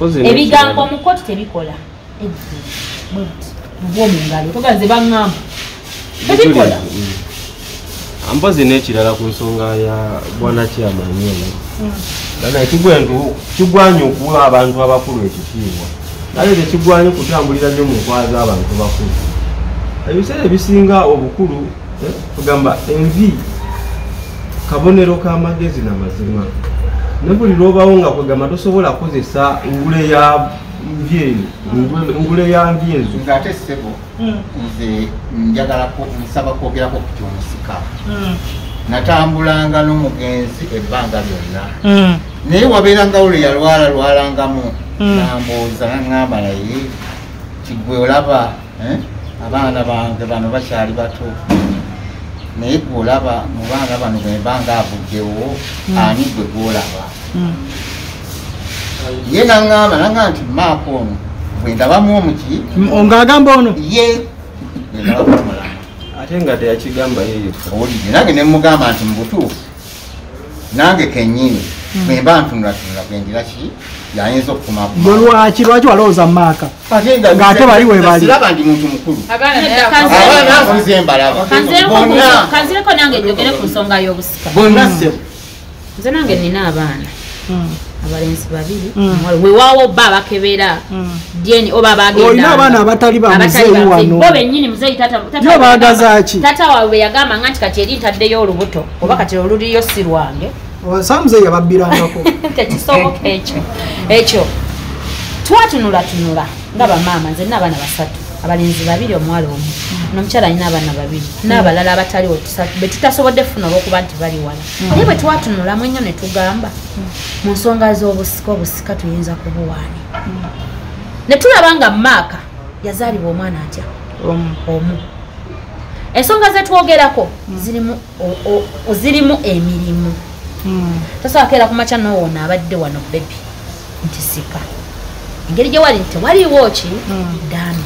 Ebigambo n'ekirala. mu kooti tebikola. Bwomungalo togaze baŋŋamba. Tebikola. Mm. mpozi n'ekirala ku nsonga ya bwana kyamani ono gana kigwanye okuwa abantu abakulu ekitiibwa naye tekigwanye kutambulira nnyo mu nkwala z'abantu bakulu ebiseera ebisinga obukulu eh, kugamba envi kabonero k'amagezi n'amazima ne buli lwobawo nga kwegamba tosobola kukozesa ngule ya nvi eyo ngule- ya nvi ezo. Ng'ate ssebo nze njagala nsaba kwogerako ku kyomusika natambulanga n'omugenzi ebbanga lyonna. Naye wabeerangawo lwe yalwala lwalangamu. Nambuuza naŋŋamba naye kigwe olaba eh, abaana bange bano bakyali bato. Naye gwe olaba mu baana bano bwembanga avuddewo ani gwe gwolaba? Ye naŋŋamba naŋŋamba nti maako ono bwendabamu omuki ngaagamba ono. Ye bwendabamu omulama ate nga teyakigamba yeyo owulire nange nemugamba nti mubutuufu nange kenyini bwemba ntunulatunula bwengira ki? Yayinza okukuma Yo lwaki lwaki walowooza maaka ng'ate bali we bali. siraba ndi muntu mukulu. Abaana nze mbalaba. Kanzireko nange njogere ku nsonga y'obusika. Bonna sebo nze nange nina abaana abalenzi babiri Mm. wewaawo ba abakebera dyeni oba bagenda Olina abaana abatali ba Abatali muzeeyi ba muzeeyi. wano. bo bennyini muzeeyi tata waabwe baagaza yagamba- yagambanga nti kati eri ntaddeyo olubuto oba kati oluliyo si lwange. Samuzeeyi yababbirangako tekisoboka ekyo. Ekyo. Twatunulantunula nga bamaama nze nina abaana basatu abalenzi babiri omuwala omu. Nomukyala alina abaana babiri. N'abalala abataliwo tusatu be tutasobodde kufuna olwokuba nti bali wala. Naye bwe twatunulamu ennyo ne tugamba mu nsonga z'obusika obusika tuyinza kubuwaani. Ne tulaba nga maaka yazaalibwa omwana atya? Omu. Ensonga zetwogerako zirimu emirimu. Tosobola keera kumakya nowoona abadde wano bebi nti sika. Engeri gye wali nti tewaliwo ki? Ddaami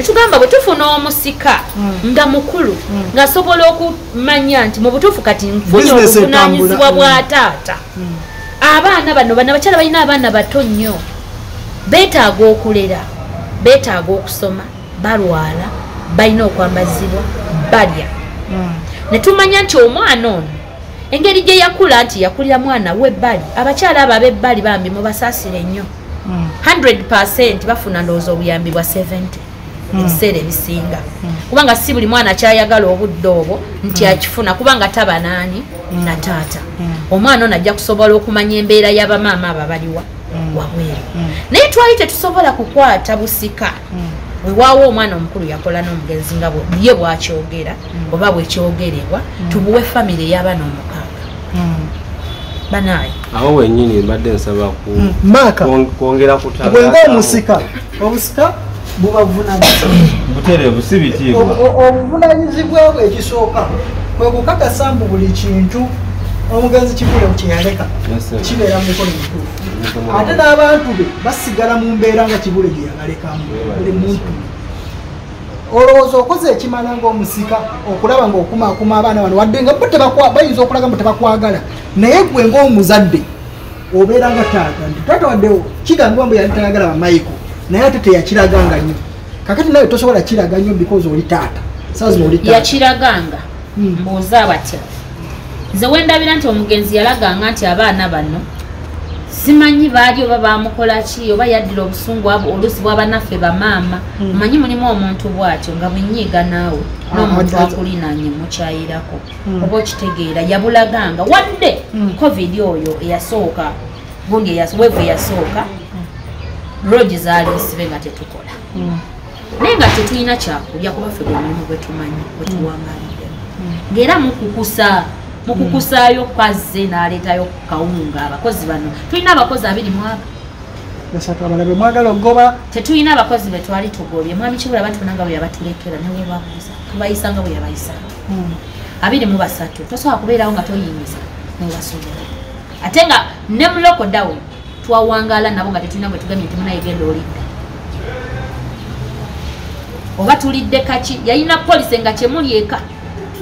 netugamba bwe tufuna omusika nga mukulu ng'asobola okumanya nti mu butuufu kati nfunye obuvunanyizibwa bwa taata. Abaana bano bano abakyala balina abaana bato nnyo beetaaga okulera beetaaga okusoma balwala balina okwambazibwa balya. Ne tumanya nti omwana ono engeri gye yakula nti yakulira mwana w'ebbali abakyala abo ab'ebbali bambi mubasaasire nnyo. 100 bafuna ndowooza obuyambi bwa 70 ebiseera ebisinga. Kubanga si buli mwana kyayagala obudde obwo nti akifuna kubanga taba naani na taata. Omwana ono ajja kusobola okumanya embeera y'abamaama abo abaliwa wabweru. Naye twali tetusobola kukwata busika. Wewaawo omwana omukulu yakola n'omugenzi nga bwe ye bwakyogera oba bwekyogerebwa tubuwe famire ey'abaana omukaaga. Banaayi awo wenyini mbadde nsaba kwongera kutanga bwenga omusika. Obusika obuvunanyizibwa bwe ekisooka kwe kukakasa mbu buli kintu omugenzi kibule kyeyaleka kibeera mu mikono mituufu. Ate n'abantu be basigala mu mbeera nga kibule gye yabalekamu buli muntu. Olowooza okoze ekimala ngaomusika okulaba ngaokumaakuma abaana bano wadde nga bayinza okulaga mbu tebakwagala naye gwe ngaomuzadde obeera nga taata nti taata waddewo kigambibwa mbu yali tayagala bamaiko naye ate teyakiraganga nnyo kakati nawe tosobola kiraga nnyo because oli taata. Saa zino oli yakiraganga mbuuza batya nze wendabira nti omugenzi yalaganga nti abaana bano simanyi baali oba bamukola ki oba yaddira obusungu abo oluusi bwabanaffe bamaama omanyi mulimu omuntu bwatyo nga bwenyiiga naawe n'omuntu Ah, akulinaanye mukyayirako oba okitegeera yabulaganga wadde covid oyo eyasooka gundi wevu eyasooka rogi zaali nsibe nga tetukola. Naye nga tetulina kyakulya kuba ffe gwemulimu gwetumanyi gwetuwangaliddemu ngaera mukukusa mukukusaayo kwazze n'aleetayo kawunga abakozi bano. Tulina abakozi abiri mwaka. Basatu abala be mwagala ogoba tetulina abakozi be twali tugobye mwami kibula batubona nga bwe yabatulekera newe bakuza tubayisa nga bwe yabayisa. Abiri mu basatu tosobola kubeerawo nga toyingiza nebasobola ate nga ne mu lockdown twawangala nabo nga tetulina bwe tugambye nti munayegenda olidde oba tulidde kaki? Yalina polisi nga kyemuli eka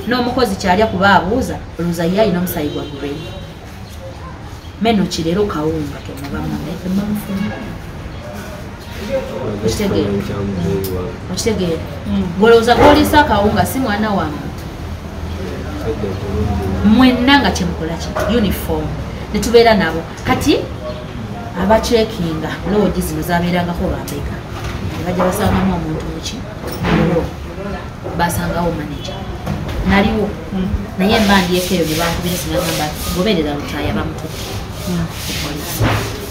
n'omukozi kyalya kuba abuuza olowooza ye alina omusayi gwa gureni meno kirero kawunga tomubamumufuna okitegeera okitegeera golowooza gwolisa akawunga si mwana wa muntu mwenna nga kyemukola ki? Uniform. Netubeera nabo. Kati abacekinga loogi zino zabeerangako bambeka nebajja basangamu omuntu muki mulo basangawo manaja naliwo naye embandyeko eyo nebankubire sinagamba goberera lutaaya bamututte kupolisi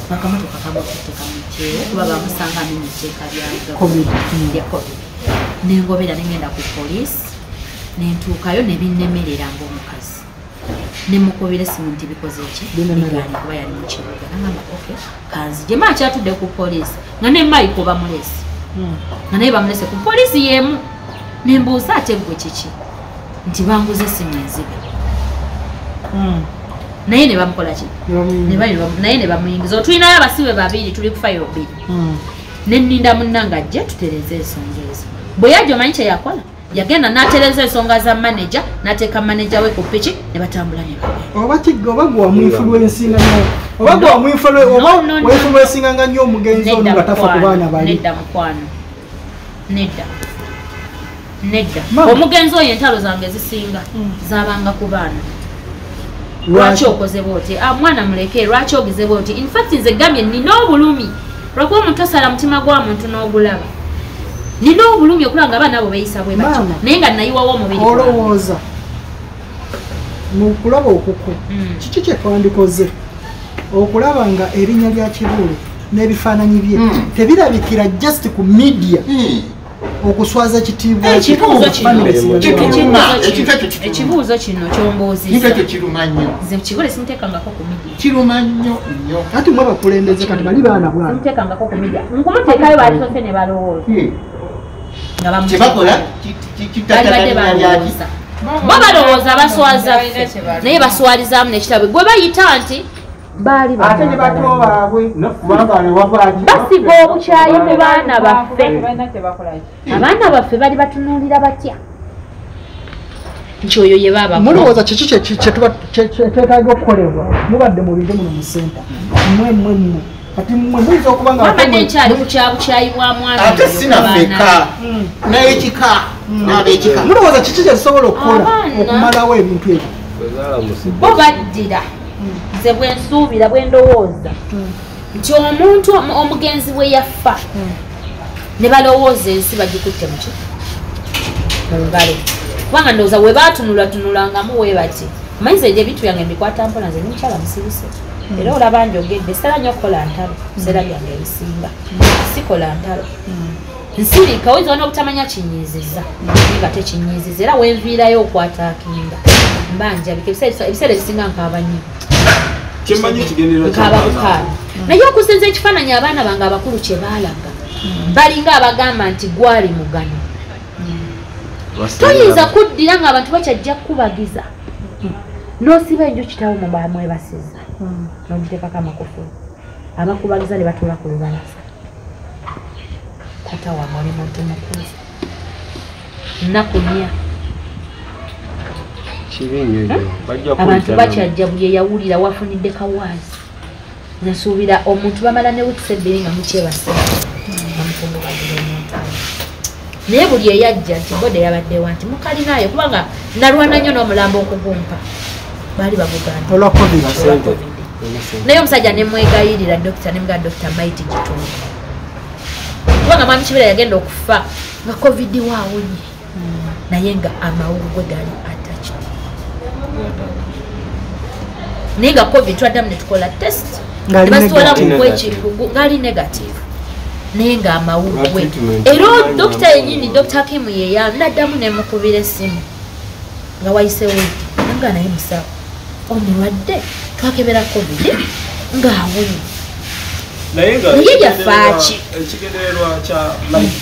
bakamotoka kamututte kamukyewo kuba bamusanga amenya etteeka Covid. lya covid. Nengobera nengenda ku polisi nentuukayo nebinnemerera ngaomukazi nemukubira esimu nti bikoze ki? Bigaanye kuba yali mukibuga nagamba ok kanzije maa kyatudde ku polisi nga ne maiko bamulese. Nga naye bamulese ku polisi yemu. Nembuuza ate gwe kiki? Nti banguza esimu enziga naye ne bamukola ki? Ne ne naye ne bamuyingiza. Otulinayo abasibe babiri tuli ku fayo bbiri neninda munnanga ajje tutereze ensonga ezo. Bwe yajja omanyi kyeyakola yagenda n'atereza ensonga za maneja n'ateeka maneja we ku piki ne batambula ne oba kiga oba gwe wamwinfuluensinga nnyo? Oba gwe weinfuluensinganga nnyo omugenzi ono nedda nga tafa ku baana mukwano bali? nedda mukwano nedda nedda. Omugenzi oyo entalo zange zisinga zabanga ku baana. Lwaki? Okoze bwoti Ah, mwana muleke lwaki ogeze bwoti infact nze gambye nina obulumi. Lwakuba omuntu osala mutima gwa muntu n'ogulaba nina obulumi okulaba nga abaana abo beeyisa bwe batyo naye nga nayiwawo omubiri olowooza. Mu kulaba okuku Mm. kiki kyetwandikoze okulaba nga erinnya lya kibuule n'ebifaananyi bye Mm. tebirabikira just ku media okuswaza kitiibwa Eh, kye, kino. Family zibabeerawo. Kituluma, Ekibuuzo ekintu ekyo kino- kituluma. ekibuuzo kino. Kintu kyombuuziza ekyo kiruma nnyo nze kibule simuteekangako ku media. Kiruma nnyo. Nnyo kati mwe bakulembeze kati bali baana bwana. Simuteekangako ku media. Nkumuteekayo balisose ne balowooza kyebakola balowooza. bo balowooza baswaza ffe. naye baswalizaamu nekitabo gwe bayita nti baali ate ne bato baabwe. Kubanga newavaaki basiga obukyayi mu baana baffe. Abaana baffe bali batunuulira batya? Nti oyo ye baaba mulowooza kiki kye- kye- kyetuba- kye- kyetaaga okukolebwa? Mubadde mubire muno mu senta mmwe mmwe mmwe kati mmwe muyinza okuba nga wabadde nkyali ku kyabukyayi bwa mwana ate sinafeka n'ekika n'abekika mulowooza kiki kyetusobola okukola? Abaana. okumalawo ebintu ebyo. Bo baddira. Nze bwe nsuubira bwe ndowooza. Nti omuntu omu- omugenzi bwe yafa. Ne balowooza ensi bagikutte muki mu ngalo. Kubanga ndowooza we batunulatunulanga we bati manyi ze ebintu byange mbikwata mpola nze nimukyala musirise era olaba njogedde sala nnyo okukola ntalo biseera byange ebisinga sikola ntalo. Nsirika oyinza olina obutamanya kinyiiziza nga tekinyiiziza era wenviirayo okwataakinga mbanjabika ebiseera ebiseera ebisinga nkaaba nnyo. Nkaaba bukaaba naye okusinza ekifaananyi abaana bange abakulu kye baalaga balinga abagamba nti gwali mugano. Toyinza kuddira ng'abantu bakyajja kukubagiza. N'osiba enju kitawo mu n'omuteekako amakufulu abakubagiza ne batuula ku lubalaza tata wange oli muntu mukulu nnaku nnya abantu bakyajja buli eyawulira wafunidde kawaazi nasuubira omuntu bamala ne wiikisi ebbiri nga oyo. naye buli eyajja nti bode yabaddewa nti mukalinayo kubanga nalwana nnyo n'omulambo okugumpa baali baguganda. Olwa covid naye omusajja nemwegayirira dokita nemugaa dokita maiti gitundu. Kubanga mwami kibira yagenda okufa nga covid waawonye naye nga amawugwe gali attached. Naye nga covid twaddamu netukola test. Ngali nebazitwala negative. naye nga amawugwe Nga treatment. Era dokita yenyini dokita kimu yeya naddamu nemukubira essimu nga wayisewo nga naye musawo omulwadde twakebera covid ng'awonye naye yafaaki. ekigendererwa kya mike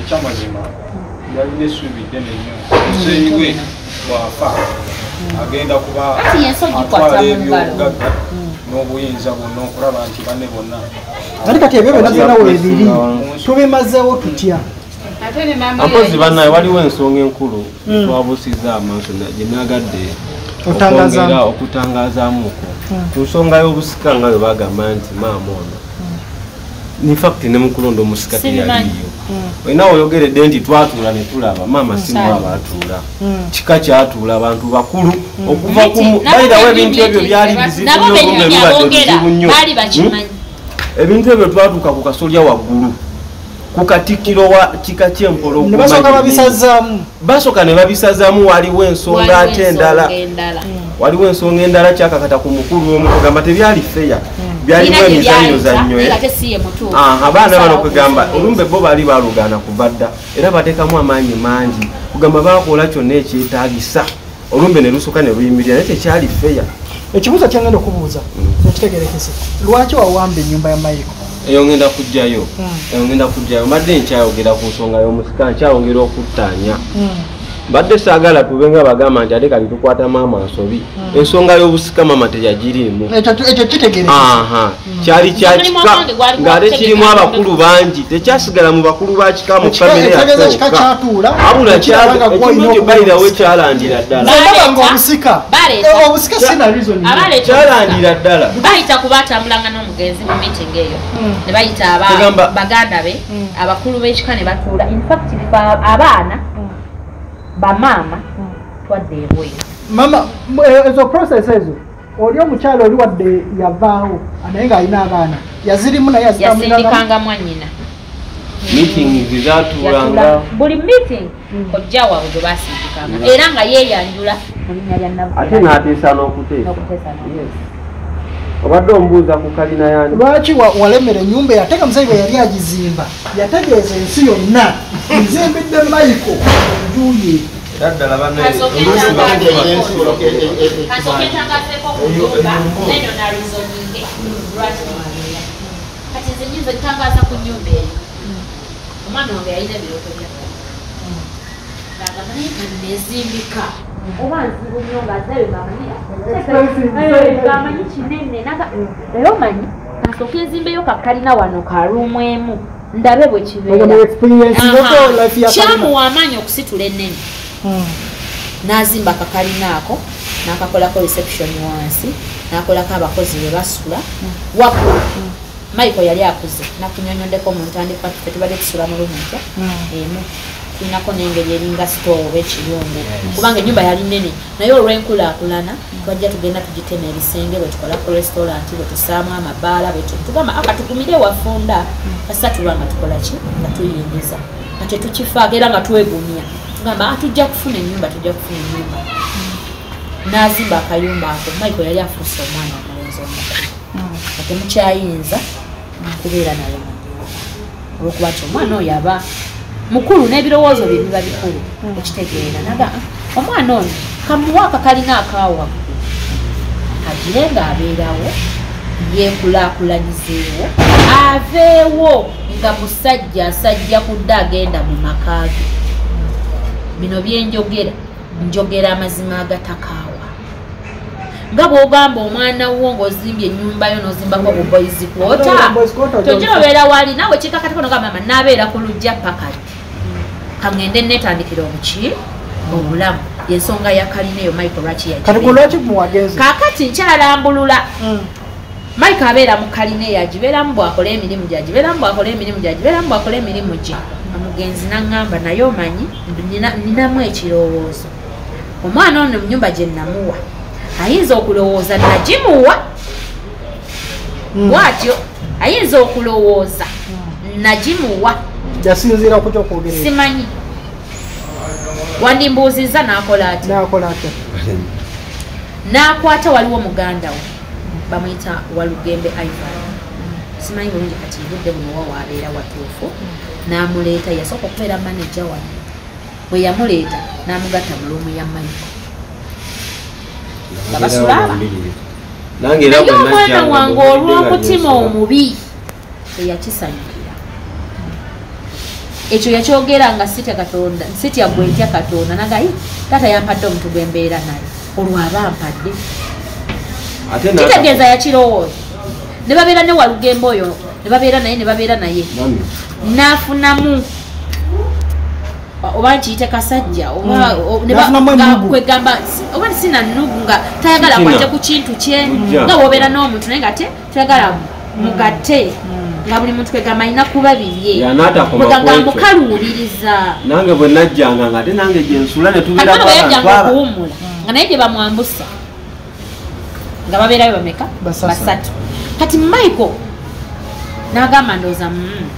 ekyamazima yalina essuubi ddene nnyo. Musenyi we bwafa agenda kuba atwala ebyobugagga n'obuyinza bwonna okulaba nti banne bonna. Ate kati ebyo byonna byonna weebiri tubimazeewo tutya apozi bannaye waliwo ensonga enkulu twabusiza amaaso na- gye nagadde okwongera okutangazaamuko ku nsonga y'obusika nga bwe bagamba nti maama ono. Infact ne mukulonda omusika teyaliyo olina oyogeredde nti twatuula ne tulaba. Maama simu abatuula kika kyatuula abantu bakulu okuva bayirawo ebintu ebyo byali bizibu nabo nnyo Hmm? ebintu ebyo twatuuka ku kasolya waggulu ku katikkiro wa kika kyempolo ne basooka babisazaamu. Basooka ne babisazaamu waliwo ensonga ate endala. endala. Waliwo ensonga endala kyakakata ku mukulu omu kugamba tebyali feya byalimu gye emizanyo. Ah, abaana bano kugamba olumbe bo baali balugaana kuva dda era bateekamu amaanyi mangi. Kugamba bakola kyonna ekyetaagisa. Olumbe ne lusooka ne luyimirira naye tekyali feya ekibuuzo kyengenda okubuuza ekitegerekese lwaki wawamba ennyumba ya mayiko eyo ngenda kujjayo eyo ngenda kujjayo. Mbadde nkyayogera ku nsonga y'omusika nkyayongera okuttaanya mbadde saagala tube nga bagamba nti ate kati tukwata maama nsobi. Ensonga y'obusika maama teyagiriimu. Aha. Kyali kyakika ng'ate kirimu abakulu bangi. Tekyasigala mu bakulu ba kika mu famire abula ekirungi bayirawo kyalandira ddala. Ndaba nga obusika Baleeta. Obusika sina reason kyalandira ddala. Bayita kubatambulanga n'omugenzi mu meeting eyo. Ne bayita baganda be. Abakulu b'ekika ne batuula. Infact abaana bamaama twadde ebweru. Mama m- eh, ezo process ezo. Oli omukyala oli wadde yavaawo naye ng'alina abaana. Yazirimu naye yasindikanga mwanyina meetings zatuulanga buli meeting ojja waabwe gwe basindikanga. Era nga yeeyanjula. Mu linnya lya ate n'ateesa n'okuteesa obadde omubuuza ku kalina yani lwaki wa- walemera ennyumba eyo ate nga musajja bwe yali agizimba? Yategeeza ensi yonna. Nzimbidde maiko enjuye era ddala Kasooke kasooke ntangazeeko ku nyumba neno na reasoninge lwaki mwagenda kati nze nyinza kutangaza ku nyumba eyo omwana wange yalina ebirooto bya ngagamba naye kanezimbika oba nzibu nnyo ngaazabe ngamanyi kinene era omanyi kasooke nzimbeyo kakalina wano karuumu emu ndabe bwe kibeera experience ngoko life ya kalina kyamuwa amaanyi okusitula ennene n'azimba akakalina ako n'akakolako reception wansi n'akolako abakozi be basula waggulu maiko yali akuze. Nakunyonyondeko mu ntandikwa tufe tubadde tusula mu lumutya emu tulinako n'engeri eringa sitoowa oba ekirungu kubanga ennyumba yali nnene naye olw'enkulaakulana twajja tugenda tugitema ebisenge bwe tukolako restaurant bwe tusaamu amabaala bwe tu- tugamba aka tugumire wafunda. Kasa tuba nga tukola ki? Nga tuyingiza. Nga tetukifaaga era nga twegumya. Tugamba "Ah, tujja kufuna ennyumba tujja kufuna ennyumba. N'azimba akayumba ako. Maiko yali afuuse omwana omulenzi omukulu nga temukyayinza kubeera naye mu nnyumba olwokuba nti omwana oyo aba mukulu n'ebirowoozo bye biba bikulu okitegeera. Naga "Ah, omwana ono kamuwa akakalina akawaggulu agire ng'abeerawo yeekulaakulanyizeewo aveewo nga musajja asajja kudde agenda mu maka ge. Bino byenjogera njogera amazima agatakaawa nga bw'ogamba omwana wo ng'ozimbye ennyumba yo n'ozimbako bu boys quota Ate boys quarter tojja obeera wali naawe kikakatiko nogamba mama naabeera ku lujja pakati kaŋŋende neetandikira obuki obulamu yensonga ya kalina eyo michael lwaki kati ku yagibeera lwaki muwagezi kaakati nkyalambulula. Mike abeera mu kalina eyo agibeeramu bwakola emirimu gye agibeeramu bwakola emirimu gye agibeeramu bwakola emirimu gye. Omugenzi naŋŋamba naye omanyi nina- ninamu ekirowoozo. Omwana ono mu nyumba gye namuwa ayinza okulowooza nagimuwa? Bwatyo ayinza okulowooza nagimuwa yasinziira ku kyokwogerera simanyi. Wandimbuuziza n'akola ati nakola atya? N'akwata waliwo muganda we bamuyita walugembe ivan. Simanyi bulungi kati budde buno wa waabeera watuufu n'amuleeta yasooka okubeera maneja wano bwe yamuleeta n'amugatta mu luumu ya maiko nga basula aba nange era naye omwana wange olw'omutima omubi teyakisanyukira ekyo yakyogera nga sitya katonda sitya gwe ntya katonda nagayi taata yampadde omuntu gwe mbeera naye olwo aba ampadde. Kitegeeza yakirowooza ne babeera ne walugembe oyo ne babeera naye ne babeera naye. Nami n'afunamu oba nkiyite kasajja kwegamba oba sina nnugu nga tayagala Kina. kwate ku kintu kye nga bwobeera n'omuntu naye nga te toyagala mugatte nga buli muntu kwegamba alina kuba bibye Ya, n'atakoma kwegamba ku ekyo. mukaluwuliriza nange bwe najjanga nga ate nange gyensula ne tubeera katono bweyajjanga abantu okuwummula nga naye gye bamwambusa nga babeerayo bameka? Basatu. kati michael n'agamba ndooza "Mm,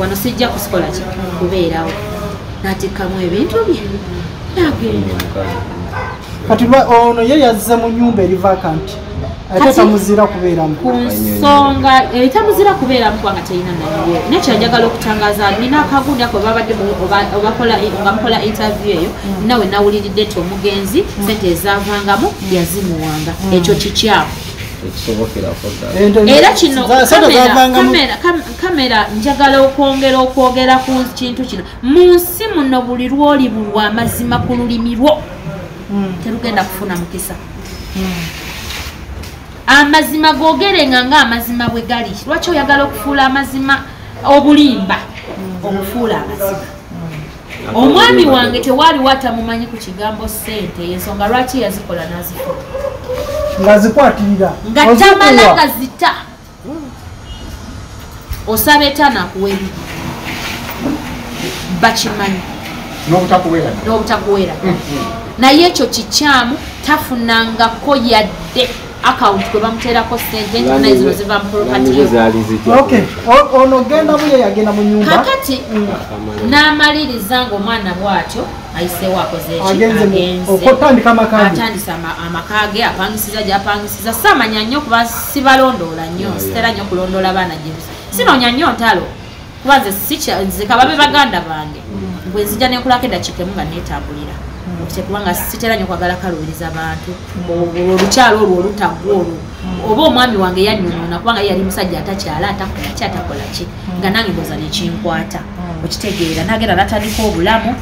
wano sijja kusikola ki? Kubeerawo. N'atikkamu ebintu bye. N'agenda kati ono ye yazze mu nyumba eri vacanti ate tamuzira kubeeramu. ku nsonga etamuzira kubeeramu kubanga terina naye. Nekyanjagala okutangaza nina akagundi ako babadde nga mukola interview eyo nawe nawuliridde nti omugenzi sente ezavangamu yazimuwanga. Ekyo kikyamu. Era kino kamera njagala okwongera okwogera ku kintu kino. Mu nsi muno buli lwoli bulwa amazima ku lulimi lwo terugenda kufuna mukisa. Amazima googerenga ngaamazima bwe gali. Lwaki oyagala okufuula amazima obulimba? Obufuula amazima. Omwami wange tewaaliwo atamumanyi ku kigambo sente ensonga lwaki yazikola nazifuna? Nga zikwatirira nga tamala gazita osaba etanakuwa ebiri bakimanyi. N'obutakuwera naye ekyo kikyamu tafunangako yadde akawunti kwe bamuteerako sente nti naye zino ziva mu ono genda buye yagenda mu nyumba. Kakati n'amaliriza ngaomwana bw'atyo ayiseewo akoze eki? Agenze mu- agenze. okutandika amaka ge apangisiza gyapangisiza saamanya nnyo kuba sibalondoola nnyo sitera nnyo kulondoola baana gyebusa sinoonya nnyo ntalo kuba nze kababe baganda bange. Bwe nzija nenkulako eddakiika emu nga neetambulira Kye kubanga sitera nnyo kwagala kalubiriza bantu olukyalo olwo olutaggwa olwo oba omwami wange yannyonoona kubanga yali musajja atakyala atakola ki atakola ki? Nga nange ngoza nekinkwata okitegeera nagenda natandika obulamu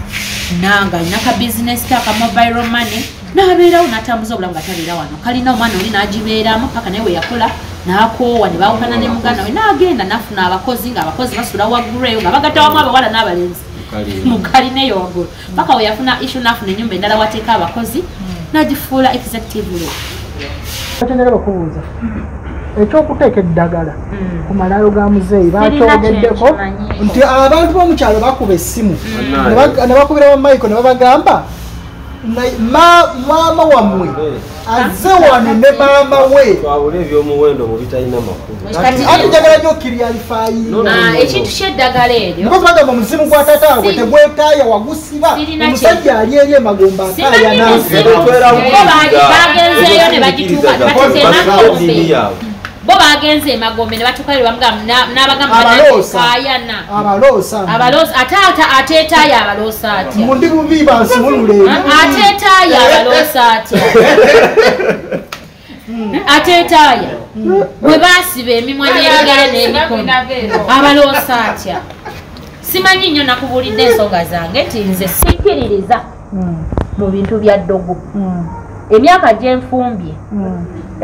nanga alina ka bizinesi ke aka mobile money nabeerawo natambuza obulamu nga tabeera wano. Kalina omwana oli nagibeeramu paka naye we yakola nakoowa ne bawukana ne muganda we nagenda nafuna abakozi nga abakozi basula waggulu eyo nga bagatta wamu abawala n'abalenzi mukalina eyo waggulu paka we yafuna ishu nafuna enyumba endala wateeka abakozi nagifuula executive law kyengera okubuuza. Ekyokuteeka eddagala ku malaalo ga muzeeyi bakyogeddeko nti abantu b'omukyalo bakuba essimu. Ne ne bakubira bamaiko ne babagamba "Na- ma- maama wammwe azze wano ne maama we. Twawula ebyomuwendo mu bitalina makulu Kati- ati njagala nyo okirialifayinga Ah, ekintu kyeddagala eryo. Bagamba omuzimu gwa tataabwe tegwetaaya wagusiba. Omusajja ali eri emagomba akaaya simanyi nawe mizimu bo ba- bagenzeeyo ne bagituuka bo bagenze emagombe ne batuuka eri bamugamba n'abagamba Abaloosa. ate ate ateetaayo abaloosa atya? Mundi bubi bansimulule Ah, ateetaaya abaloosa atya? Ateetaaya bwe baasiba emimwa n'ebigere n'emikono. abaloosa atya simanyi nnyo nakubulidde ensonga zange nti nze sikkiririza mu bintu bya ddogo. Emyaka gye nfumbye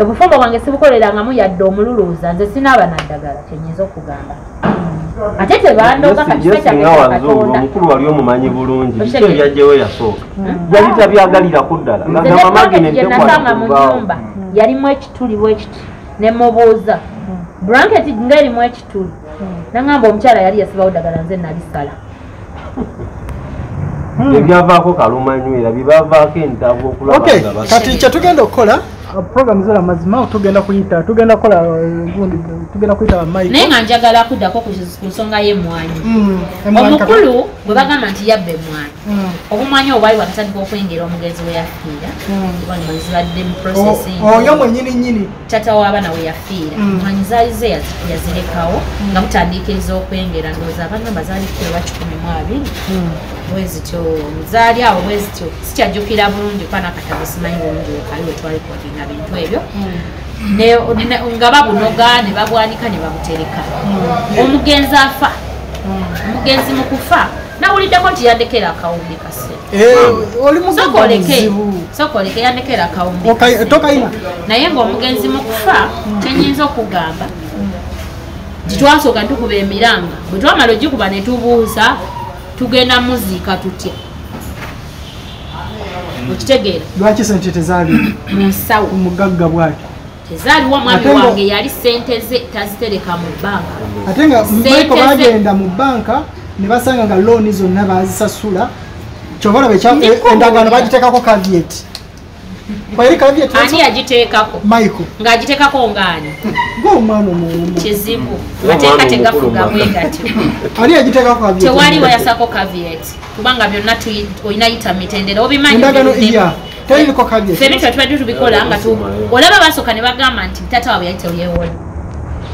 obufumbo bwange sibukolerangamu yadde omululuuza nze sinaaba naddagala kyenyinza okugamba. Ate tebandoga kakifa kyange yesinga kya wanzuulwa katonda. omukulu wali omumanyi bulungi. Biki ebyajjewo yasooka. Yali tabyagalirako ddala. Nasanga mu nyumba yalimu ekituli bwekiti nemubuuza blanketi ngaerimu ekituli. Nagamba omukyala yali yasibawo ddagala nze nalisala ebyavaako kalumanywera byebavaako entabo okulaba nga kati kyetugenda okukola program zera mazima tugenda kuyita tugenda kukola uh, gundi tugenda kuyita naye bamaiko nga njagala kuddako ku ku nsonga y'emwanyi omukulu bwe bagamba nti yabba emwanyi obumwanyi obwo bwali bwakatandika okwengera omugenzi we yafiira. Kubanga mwanyi zibadde mu processing. oyo mwenyini nyini tata w'abaana we yafiira. Mm. mwanyi zaali ze yazi- yazirekawo nga mutandikiriza okwengera ndowooza abagamba zaali kumi kikumi mu abiri bwe zityo zaali awo bwe zityo sikyajjukira bulungi kuba nakatabo simanyi bulungi wekali wetwalikotinga bintu ebyo. Ne- ne- nga babunoga ne babwanika ne babutereka. Omugenzi afa. Omugenzi mu kufa nawuliddeko nti yandekera akawumbi kase oli muzibu sokoleke muzibu sokoleke yandekera akawumbi naye ng'omugenzi mu kufa kyenyinza okugamba. Titwasooka ntukuba emiranga. Bwe twamala ogikuba ne tubuuza tugenda muziika tutya? Okitegeera? Lwaki sente tezaali mu nsawo. Omugagga bwati. Tezaaliwo omwami Ate nga- wange yali sente ze tazitereka mu bbanga ate nga maiko bagenda mu banka ne basanga nga looni zonna bazisasula kyobola Ndikubuulira. endagaano bagiteekako kaviet kweri kaviet ani yagiteekako maiko ng'agiteekako ngaani? Ngaomwana omuwumba kizibu. Omwana mateeka omukulu tegafuga maka. bwe gatyo ani yagiteekako kaviet tewali wayasako caviet kubanga byonna olina yita mitendera obimanyi obiruddemu. iya teriko kaviet ffe bityo tubadde tubikola nga tu- olaba basooka ne bagamba nti tata waabwe yali teyeewola.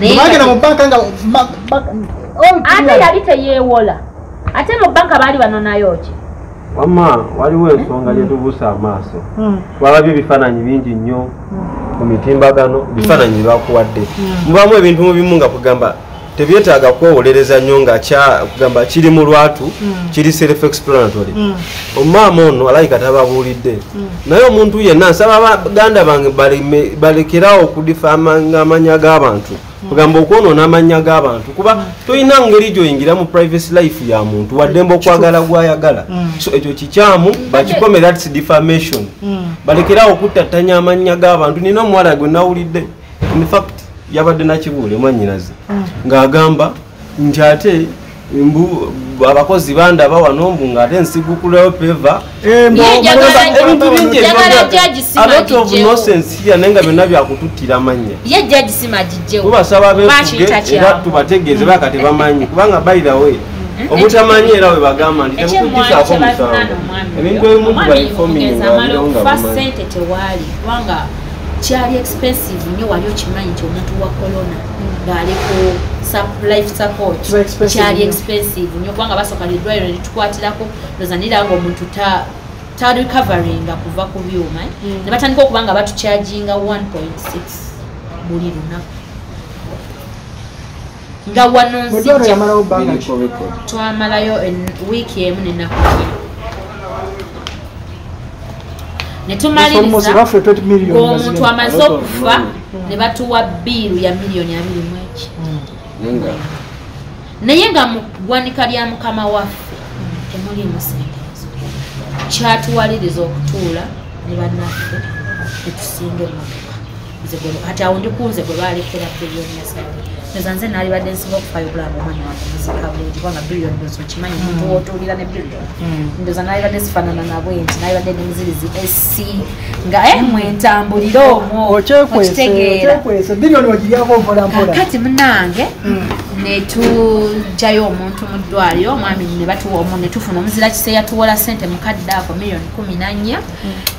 Naye bagenda kati- mu banka nga all ate yali teyeewola. Ate mu banka baali banonayo ki wamma waliwo ensonga gyetubuusa amaaso. Twalabye ebifaananyi bingi nnyo ku mitimbagano bifaananyi byebakuwadde mubamu ebintu mu bimu nga kugamba tebyetaaga kwewolereza nnyo nga kya- kugamba kiri mu lwatu kiri self explanatory. Omaama ono alayika tababuulidde. Naye omuntu yenna nsaba baganda bange balekerawo okudifaamanga amanya g'abantu kugamba okwonoona amanya g'abantu kuba tolina ngeri gyoyingira mu privacy life ya muntu waddembe okwagala gwayagala. So ekyo kikyamu bakikomera ats defamation. Balekerawo okuttattanya amanya g'abantu nina omuwala gwe nawulidde infact yabadde nakibuule mwanyinaze ng'agamba nti ate mbu abakozi bandaba wano mbu ng'ate nsigukulayo peva ebintu bingi a lot of nonsense here naye nga byonna byakututtira simagijjewo tubasaba befuge era tubategeeze baka tebamanyi kubanga the way obutamanyi era we bagamba nti temukugisaako musango ebintu ebimu tubainfoming nga bamanyi kyali expensive nnyo wali okimanyi nti omuntu wa corona ng'ali ku life support kyali expensive nnyo kubanga basooka lidwaliro litukwatirako lozanira nga omuntu ta tarecoveringa kuva ku byuma eh? ne batandika okuba nga batukyajinga 1.6 buli lunaku. Nga wano twamalayo wiiki emu nenaku bbiri ne It's almost tumaliriza roughly 20 million ng'omuntu mazima. amaze okufa ne batuwa biiru ya miliyoni abiri mu eki naye nga mu ggwanika lya mukama waffe temuliimu sente ezo kyatuwaliriza okutuula ne bannaffe netusinga emmotoka. Nze kati awo ndikunze gwe balekera biliyoni yasale neza nze naalibadde nsinga okufayo obulamu omwana wange muzika bulungi kubanga biliyoni bwezo okimanyi muntu wotuulira ne biliyoni ndoza naalibadde sifaanana nabwe nti naalibadde ne muzirizi esi nga e mwentambulire omwo okitegeera. kakati munange netugjayo omuntu mu ddwaliro omwami ne batuwa omu netufuna omuzira kiseera tuwola sente mukadde ako miliyoni kumi nanya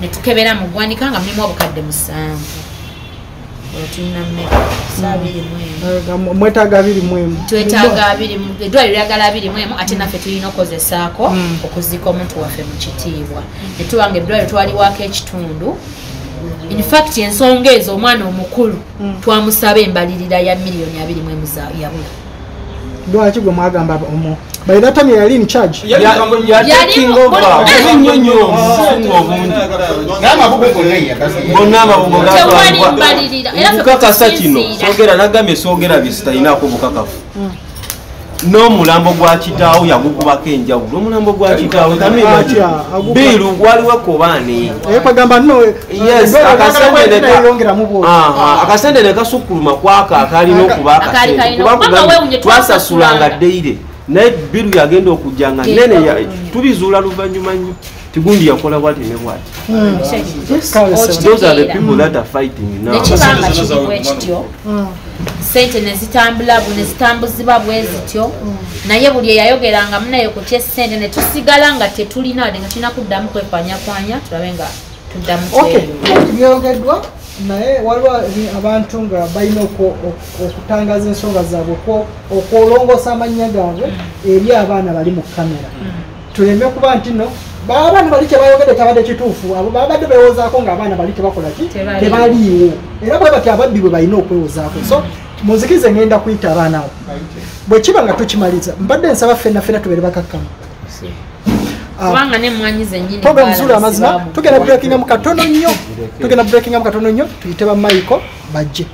netukebera mu ggwanika nga mulimu obukadde musanvu olwo tulina mmeka saabiri mwemu mwetaaga abiri mwemu twetaaga abiri eddwaliro lyagala abiri mwemu ate naffe tulina okukozesaako okuziika omuntu waffe mu kitiibwa. Netuba nga eddwaliro twaliwaako ekitundu. Infact ensonga ezo omwana omukulu twamusaba embalirira ya miliyoni abiri mwemu yabula lwaki gwe mwagamba omu? By that time yali in charge. Bonna amabugo bukakasa kino sogera nagambye sogera bisitalinaako bukakafu n'omulambo gwa kitaawo yagugubako enjawulo. Omulambo gwa kitaawo biiru gwaliwo kobaani no Yes, akasente ne kasukkuluma kwako akalina okuba Akaali akasente kalina kuba okuba kugambye weewunye twasasulanga twasasulanga. deire naye biru yagenda okujja nga nene tubizuula luvannyuma nnyo. Tigundi yakola bwati ne bwati. Kale, those are the people that are fighting now sente nezitambula bu nezitambuzibwa bwe zityo. Naye buli eyayogeranga munaye ku kyesente netusigala nga tetulina wadde nga tulina kuddamu kwekwанyakwanya tulabe nga tuddamu byogeddwa naye waliwo abantu nga balina okutangaza ensonga zaabwe okwo- okwolongosa amannya gaabwe eri abaana bali mu kamera tuleme kuba nti no abaana bali kyebayogedde tabadde kituufu. Abo babadde bewozaako ngaabaana bali tebakolaki Tebaliiwo. era bwe bati ababbi bwe balina okwewozaako so munzikirize ngenda kuyita abaana abo. Bwe kiba nga tukimaliza mbadde nsaba ffenna ffenna tubeere bakakkamu program zula amazima tugenda bamu- breakinga mu katono nnyo tugenda breakinga mu katono nnyo tuyite ba michael bajje